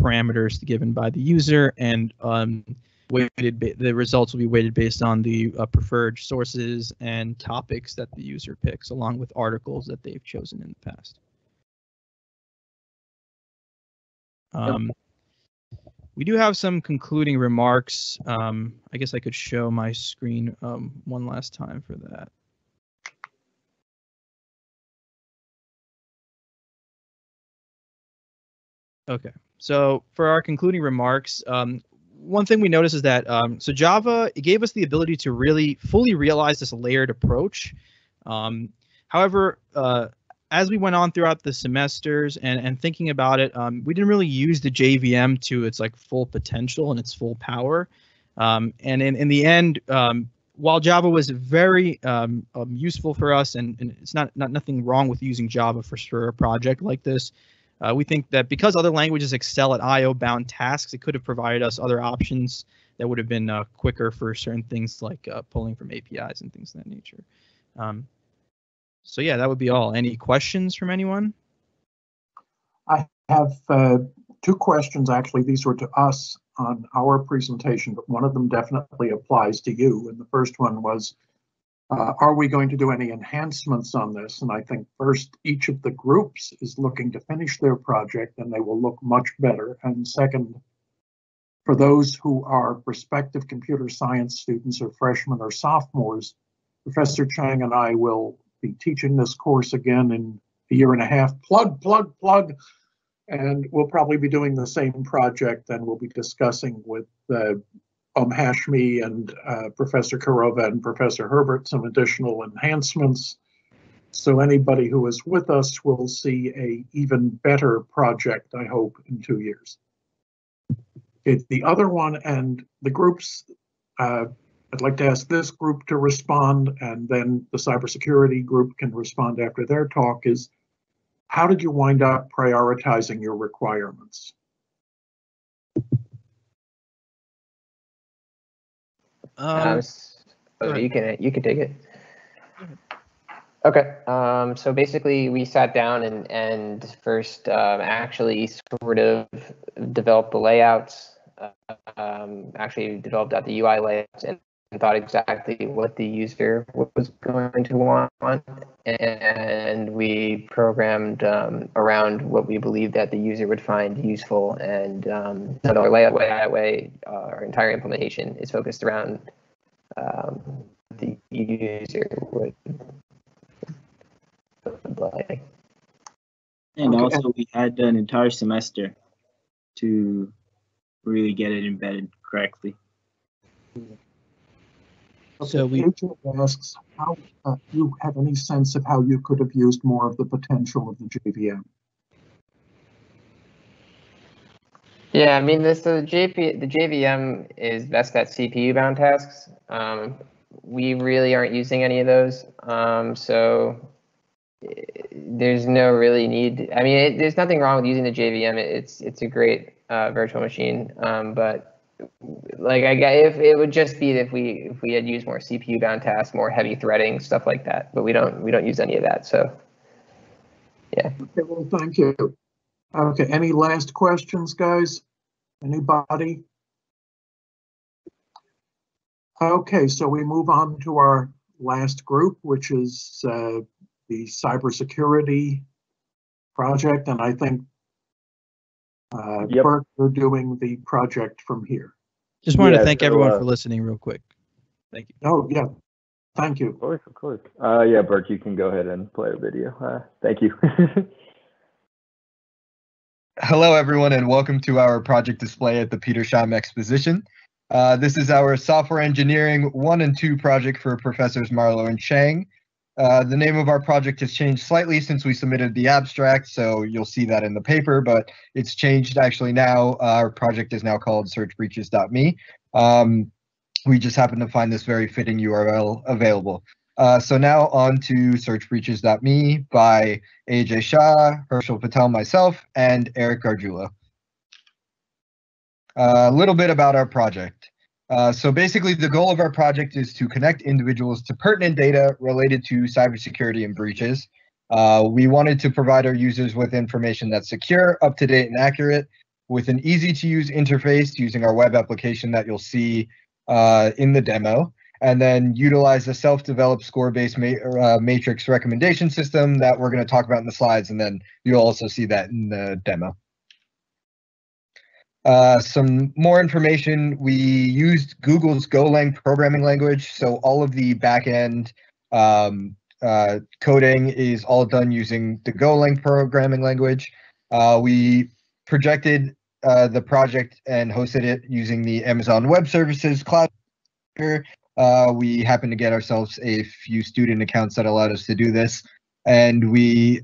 parameters given by the user and um, weighted the results will be weighted based on the uh, preferred sources and topics that the user picks, along with articles that they've chosen in the past. Um, we do have some concluding remarks. Um, I guess I could show my screen um, one last time for that. Okay, so for our concluding remarks, um, one thing we noticed is that um, so Java it gave us the ability to really fully realize this layered approach. Um, however, uh, as we went on throughout the semesters and, and thinking about it, um, we didn't really use the JVM to its like full potential and its full power. Um, and in, in the end, um, while Java was very um, useful for us, and, and it's not not nothing wrong with using Java for, for a project like this, uh, we think that because other languages excel at IO-bound tasks, it could have provided us other options that would have been uh, quicker for certain things like uh, pulling from APIs and things of that nature. Um, so yeah, that would be all. Any questions from anyone? I have uh, two questions, actually. These were to us on our presentation, but one of them definitely applies to you. And the first one was, uh, are we going to do any enhancements on this? And I think first, each of the groups is looking to finish their project and they will look much better. And second, for those who are prospective computer science students or freshmen or sophomores, Professor Chang and I will be teaching this course again in a year and a half. Plug, plug, plug. And we'll probably be doing the same project, and we'll be discussing with uh, um, Hashmi and uh, Professor Karova and Professor Herbert some additional enhancements. So anybody who is with us will see a even better project, I hope, in two years. It's the other one and the groups, uh, I'd like to ask this group to respond and then the cybersecurity group can respond after their talk is how did you wind up prioritizing your requirements? Um, oh, you can you can take it. Okay, um, so basically we sat down and and first um, actually sort of developed the layouts. Uh, um, actually developed out the UI layouts and thought exactly what the user was going to want, and we programmed um, around what we believed that the user would find useful. And um, so our layout way that way, uh, our entire implementation is focused around um, the user would would like. And Okay. also, we had an entire semester to really get it embedded correctly. So we- Agent asks, how, uh, you have any sense of how you could have used more of the potential of the JVM? Yeah, I mean, this the JP the JVM is best at CPU bound tasks. Um, we really aren't using any of those, um, so there's no really need. I mean, it, there's nothing wrong with using the JVM. It, it's it's a great uh, virtual machine, um, but like I guess if it would just be if we if we had used more CPU bound tasks, more heavy threading stuff like that. But we don't we don't use any of that. So yeah. Okay, well, thank you. Okay, any last questions, guys? Anybody? Okay, so we move on to our last group, which is uh, the cybersecurity project, and I think uh, Yep. Bert, you're doing the project from here. Just wanted Yeah, to thank so, everyone uh, for listening real quick. Thank you. Oh, yeah, thank you. Of course, of course. Uh, yeah, Bert, you can go ahead and play a video. Uh, thank you. Hello, everyone, and welcome to our project display at the Petersheim Exposition. Uh, this is our software engineering one and two project for professors Marlowe and Chang. Uh, the name of our project has changed slightly since we submitted the abstract, so you'll see that in the paper, but it's changed actually now. Our project is now called searchbreaches.me. Um, we just happen to find this very fitting URL available. Uh, so now on to searchbreaches.me by AJ Shah, Herschel Patel, myself, and Eric Gargiulo. A little bit about our project. Uh, so basically, the goal of our project is to connect individuals to pertinent data related to cybersecurity and breaches. Uh, we wanted to provide our users with information that's secure, up to date, and accurate, with an easy to use interface using our web application that you'll see uh, in the demo and then utilize a self-developed score-based ma- uh, matrix recommendation system that we're going to talk about in the slides, and then you'll also see that in the demo. Uh, some more information, we used Google's Golang programming language, so all of the backend um, uh, coding is all done using the Golang programming language. Uh, we projected uh, the project and hosted it using the Amazon Web Services cloud. Uh, we happened to get ourselves a few student accounts that allowed us to do this. And we,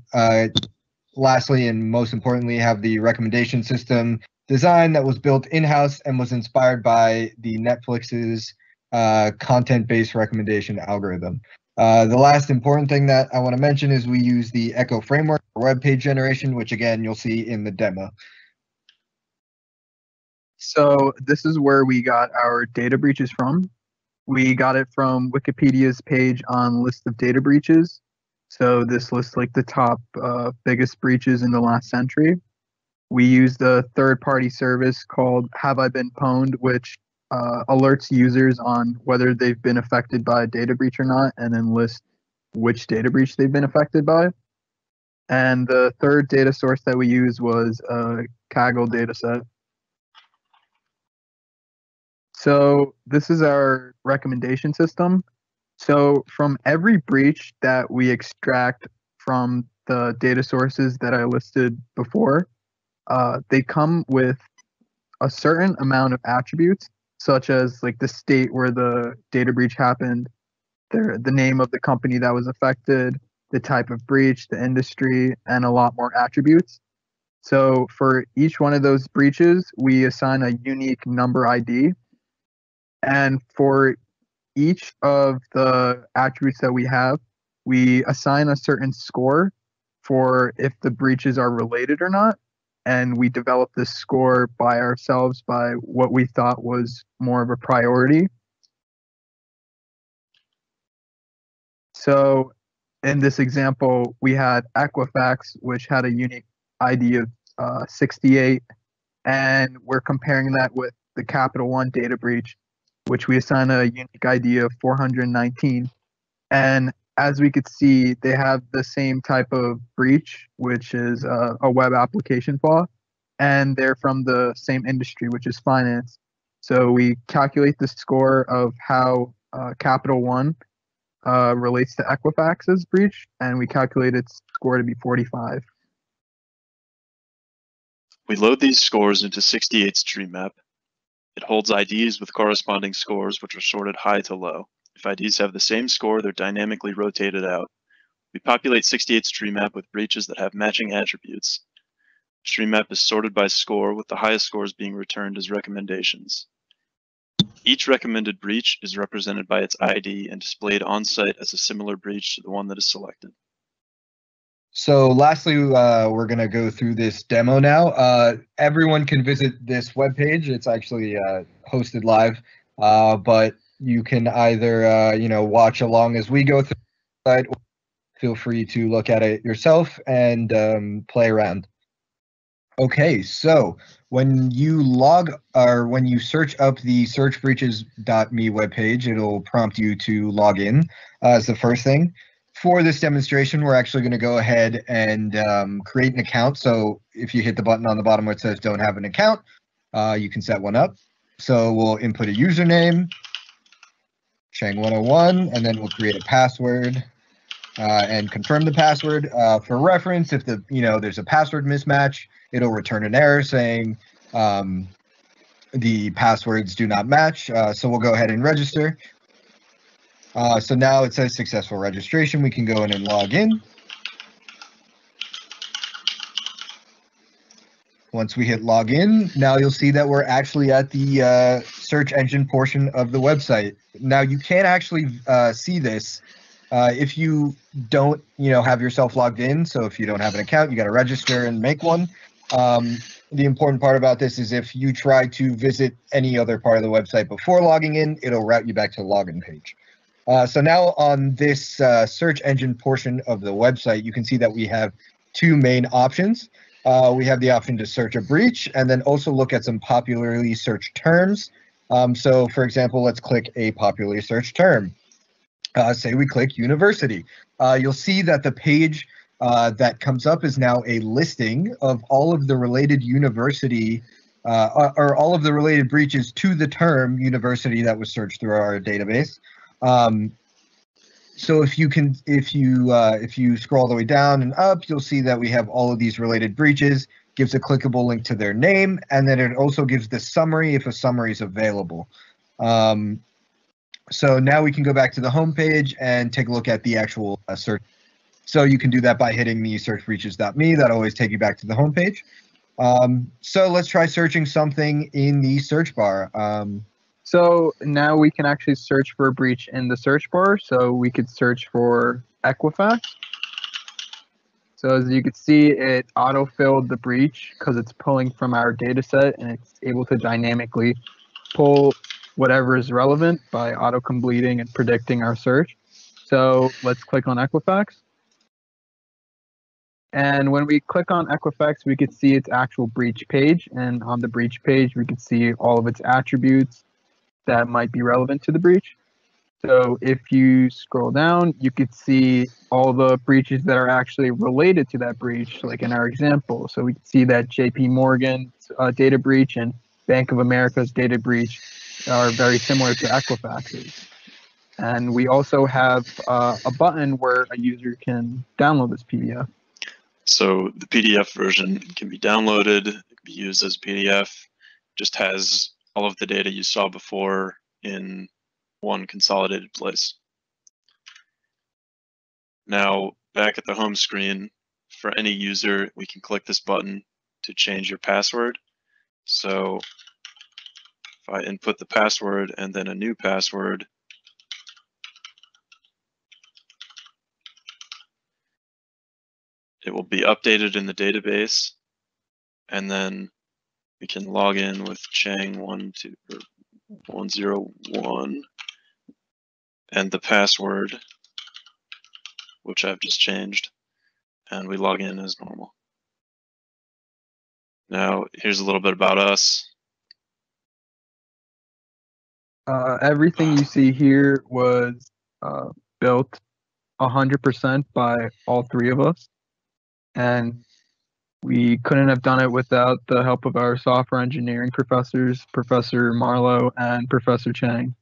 lastly and most importantly, have the recommendation system design that was built in-house and was inspired by the Netflix's uh, content-based recommendation algorithm. Uh, the last important thing that I want to mention is we use the Echo framework for web page generation, which again, you'll see in the demo. So this is where we got our data breaches from. We got it from Wikipedia's page on list of data breaches. So this lists like the top uh, biggest breaches in the last century. We used a third-party service called Have I Been Pwned, which uh, alerts users on whether they've been affected by a data breach or not, and then lists which data breach they've been affected by. And the third data source that we used was a Kaggle dataset. So this is our recommendation system. So from every breach that we extract from the data sources that I listed before, uh, they come with a certain amount of attributes, such as like the state where the data breach happened, the the name of the company that was affected, the type of breach, the industry, and a lot more attributes. So for each one of those breaches, we assign a unique number ID. And for each of the attributes that we have, we assign a certain score for if the breaches are related or not. And we developed this score by ourselves by what we thought was more of a priority. So in this example, we had Equifax, which had a unique ID of uh, 68, and we're comparing that with the Capital One data breach, which we assign a unique ID of 419. And as we could see, they have the same type of breach, which is uh, a web application flaw, and they're from the same industry, which is finance. So we calculate the score of how uh, Capital One uh, relates to Equifax's breach, and we calculate its score to be 45. We load these scores into 68streetmap. It holds IDs with corresponding scores which are sorted high to low. If IDs have the same score, they're dynamically rotated out. We populate 68streetmap with breaches that have matching attributes. Stream map is sorted by score, with the highest scores being returned as recommendations. Each recommended breach is represented by its ID and displayed on site as a similar breach to the one that is selected. So lastly, uh, we're going to go through this demo now. Uh, everyone can visit this webpage. It's actually uh, hosted live, uh, but you can either, uh, you know, watch along as we go through it. Feel free to look at it yourself and um, play around. Okay, so when you log or when you search up the searchbreaches.me webpage, it'll prompt you to log in uh, as the first thing. For this demonstration, we're actually going to go ahead and um, create an account. So if you hit the button on the bottom where it says don't have an account, uh, you can set one up. So we'll input a username, Chang101, and then we'll create a password uh, and confirm the password. Uh, for reference, if the you know there's a password mismatch, it'll return an error saying um, the passwords do not match. Uh, so we'll go ahead and register. Uh, so now it says successful registration. We can go in and log in. Once we hit login, now you'll see that we're actually at the uh, search engine portion of the website. Now you can't actually uh, see this uh, if you don't, you know, have yourself logged in. So if you don't have an account, you got to register and make one. Um, the important part about this is if you try to visit any other part of the website before logging in, it'll route you back to the login page. Uh, so now on this uh, search engine portion of the website, you can see that we have two main options. Uh, we have the option to search a breach and then also look at some popularly searched terms. Um, so for example, let's click a popularly searched term. Uh, say we click university. Uh, you'll see that the page uh, that comes up is now a listing of all of the related university uh, or all of the related breaches to the term university that was searched through our database. Um, so if you can, if you uh, if you scroll all the way down and up, you'll see that we have all of these related breaches. Gives a clickable link to their name, and then it also gives the summary if a summary is available. Um, so now we can go back to the home page and take a look at the actual uh, search. So you can do that by hitting the searchbreaches.me. That always take you back to the home page. Um, so let's try searching something in the search bar. Um, so now we can actually search for a breach in the search bar. So we could search for Equifax. So as you can see, it auto-filled the breach because it's pulling from our data set and it's able to dynamically pull whatever is relevant by auto-completing and predicting our search. So let's click on Equifax. And when we click on Equifax, we could see its actual breach page. And on the breach page, we could see all of its attributes that might be relevant to the breach. So if you scroll down, you could see all the breaches that are actually related to that breach, like in our example. So we can see that JP Morgan's uh, data breach and Bank of America's data breach are very similar to Equifax's. And we also have uh, a button where a user can download this PDF. So the PDF version can be downloaded, it can be used as PDF, just has all of the data you saw before in one consolidated place. Now, back at the home screen, for any user, we can click this button to change your password. So if I input the password and then a new password, it will be updated in the database and then we can log in with Chang one two one zero one and the password which I've just changed and we log in as normal. Now here's a little bit about us. Uh, everything you see here was uh, built 100% by all three of us. And we couldn't have done it without the help of our software engineering professors, Professor Marlowe and Professor Chang.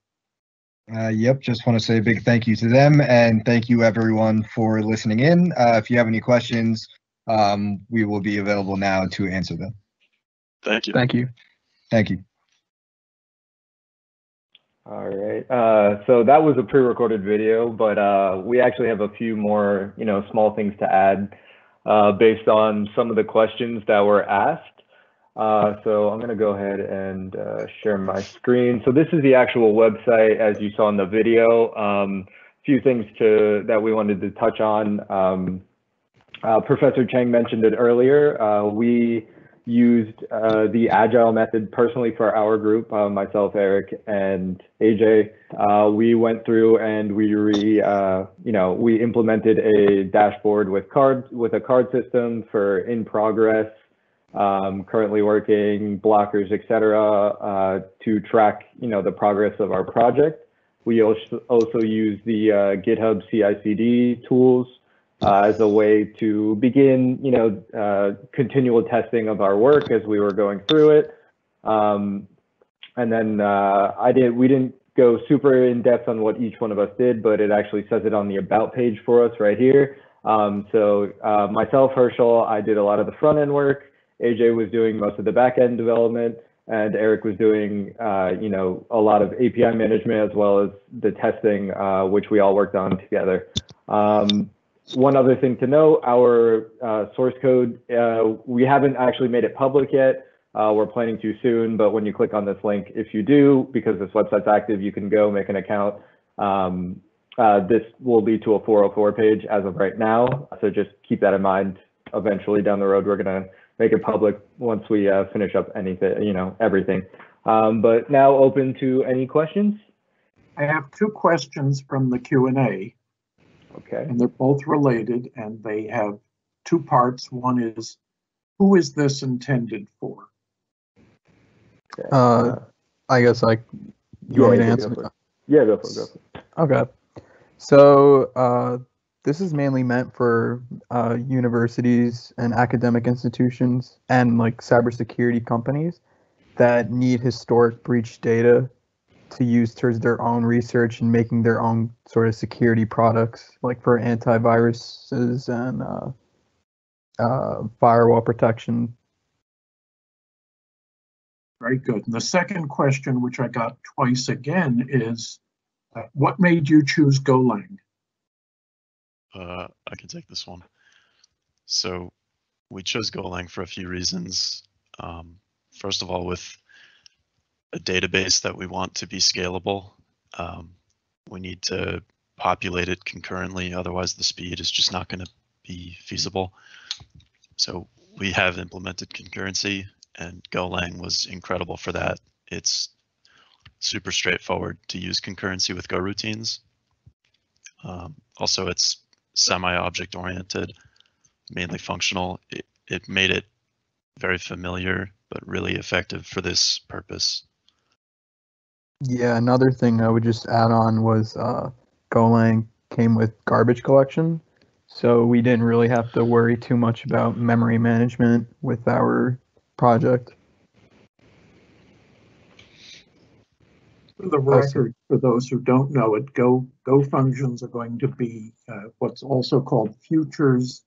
Uh, yep, just want to say a big thank you to them and thank you everyone for listening in. Uh, if you have any questions, um, we will be available now to answer them. Thank you. Thank you. Thank you. All right. Uh, so that was a pre-recorded video, but uh, we actually have a few more, you know, small things to add uh, based on some of the questions that were asked. Uh, so I'm going to go ahead and uh, share my screen. So this is the actual website, as you saw in the video. A um, few things to that we wanted to touch on. Um, uh, Professor Chang mentioned it earlier. Uh, we used uh, the agile method personally for our group, uh, myself, Eric, and AJ. Uh, we went through and we re, uh, you know, we implemented a dashboard with cards with a card system for in progress, um, currently working, blockers, etc., uh, to track, you know, the progress of our project. We also also use the uh, GitHub CI/CD tools uh, as a way to begin, you know, uh, continual testing of our work as we were going through it. Um, and then uh, I did, we didn't go super in depth on what each one of us did, but it actually says it on the about page for us right here. Um, so uh, myself, Herschel, I did a lot of the front end work. AJ was doing most of the back end development and Eric was doing, uh, you know, a lot of API management as well as the testing, uh, which we all worked on together. Um, one other thing to note, our uh, source code, uh, we haven't actually made it public yet. Uh, we're planning to soon, but when you click on this link, if you do, because this website's active, you can go make an account. Um, uh, this will lead to a 404 page as of right now, so just keep that in mind. Eventually down the road, we're gonna make it public once we uh, finish up anything, you know, everything. Um, but now open to any questions. I have two questions from the Q&A. Okay. And they're both related and they have two parts. One is, who is this intended for? Uh, I guess like you want me to answer? Go. Yeah, go for it. Go for it. Okay. So uh, this is mainly meant for uh, universities and academic institutions and like cybersecurity companies that need historic breach data to use towards their own research and making their own sort of security products, like for antiviruses and uh, uh, firewall protection. Very good. And the second question, which I got twice again, is uh, what made you choose Golang? Uh, I can take this one. So we chose Golang for a few reasons. Um, first of all, with a database that we want to be scalable, um, we need to populate it concurrently. Otherwise, the speed is just not going to be feasible. So we have implemented concurrency, and Golang was incredible for that. It's super straightforward to use concurrency with Go routines. Um, also, it's semi-object oriented, mainly functional. It, it made it very familiar, but really effective for this purpose. Yeah, another thing I would just add on was uh, Golang came with garbage collection, so we didn't really have to worry too much about memory management with our project. For the record, for those who don't know it, Go Go functions are going to be uh, what's also called futures.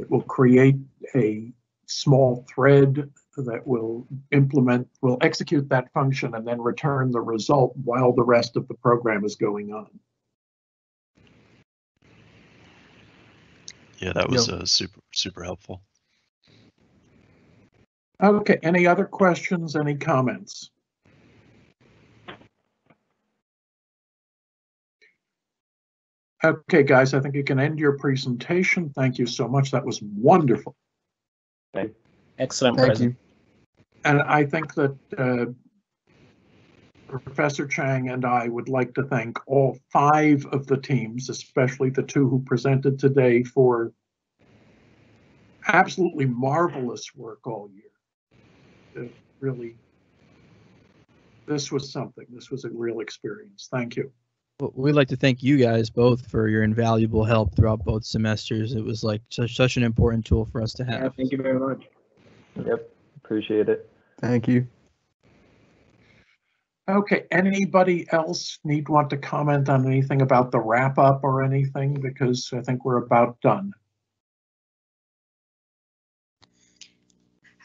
It will create a small thread that will implement, will execute that function and then return the result while the rest of the program is going on. Yeah, that was uh, super super helpful. Okay, any other questions, any comments? Okay, guys, I think you can end your presentation. Thank you so much. That was wonderful. Excellent Thank present. you. And I think that uh, Professor Chang and I would like to thank all five of the teams, especially the two who presented today for absolutely marvelous work all year. Uh, Really, this was something. This was a real experience. Thank you. Well, We'd like to thank you guys both for your invaluable help throughout both semesters. It was like such, such an important tool for us to Yeah, have. thank you very much. Yep, appreciate it. Thank you. Okay, anybody else need want to comment on anything about the wrap up or anything? Because I think we're about done.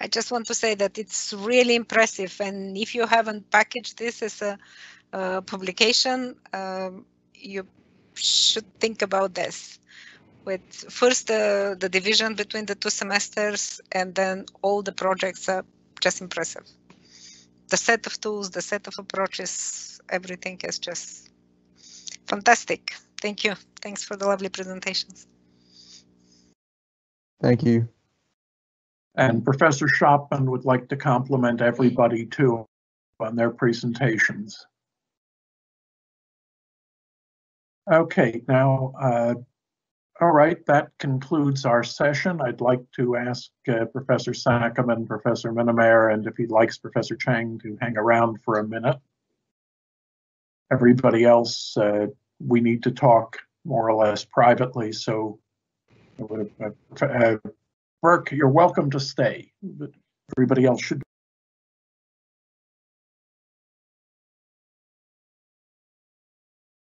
I just want to say that it's really impressive, and if you haven't packaged this as a, uh publication, um, you should think about this. With first the the division between the two semesters, and then all the projects are just impressive. The set of tools, the set of approaches, everything is just fantastic. Thank you. Thanks for the lovely presentations. Thank you. And Professor Shopman would like to compliment everybody too on their presentations. Okay, now, uh, all right, that concludes our session. I'd like to ask uh, Professor and Professor Minnemer, and if he likes Professor Chang to hang around for a minute. Everybody else, uh, we need to talk more or less privately, so uh, Burke, you're welcome to stay, but everybody else should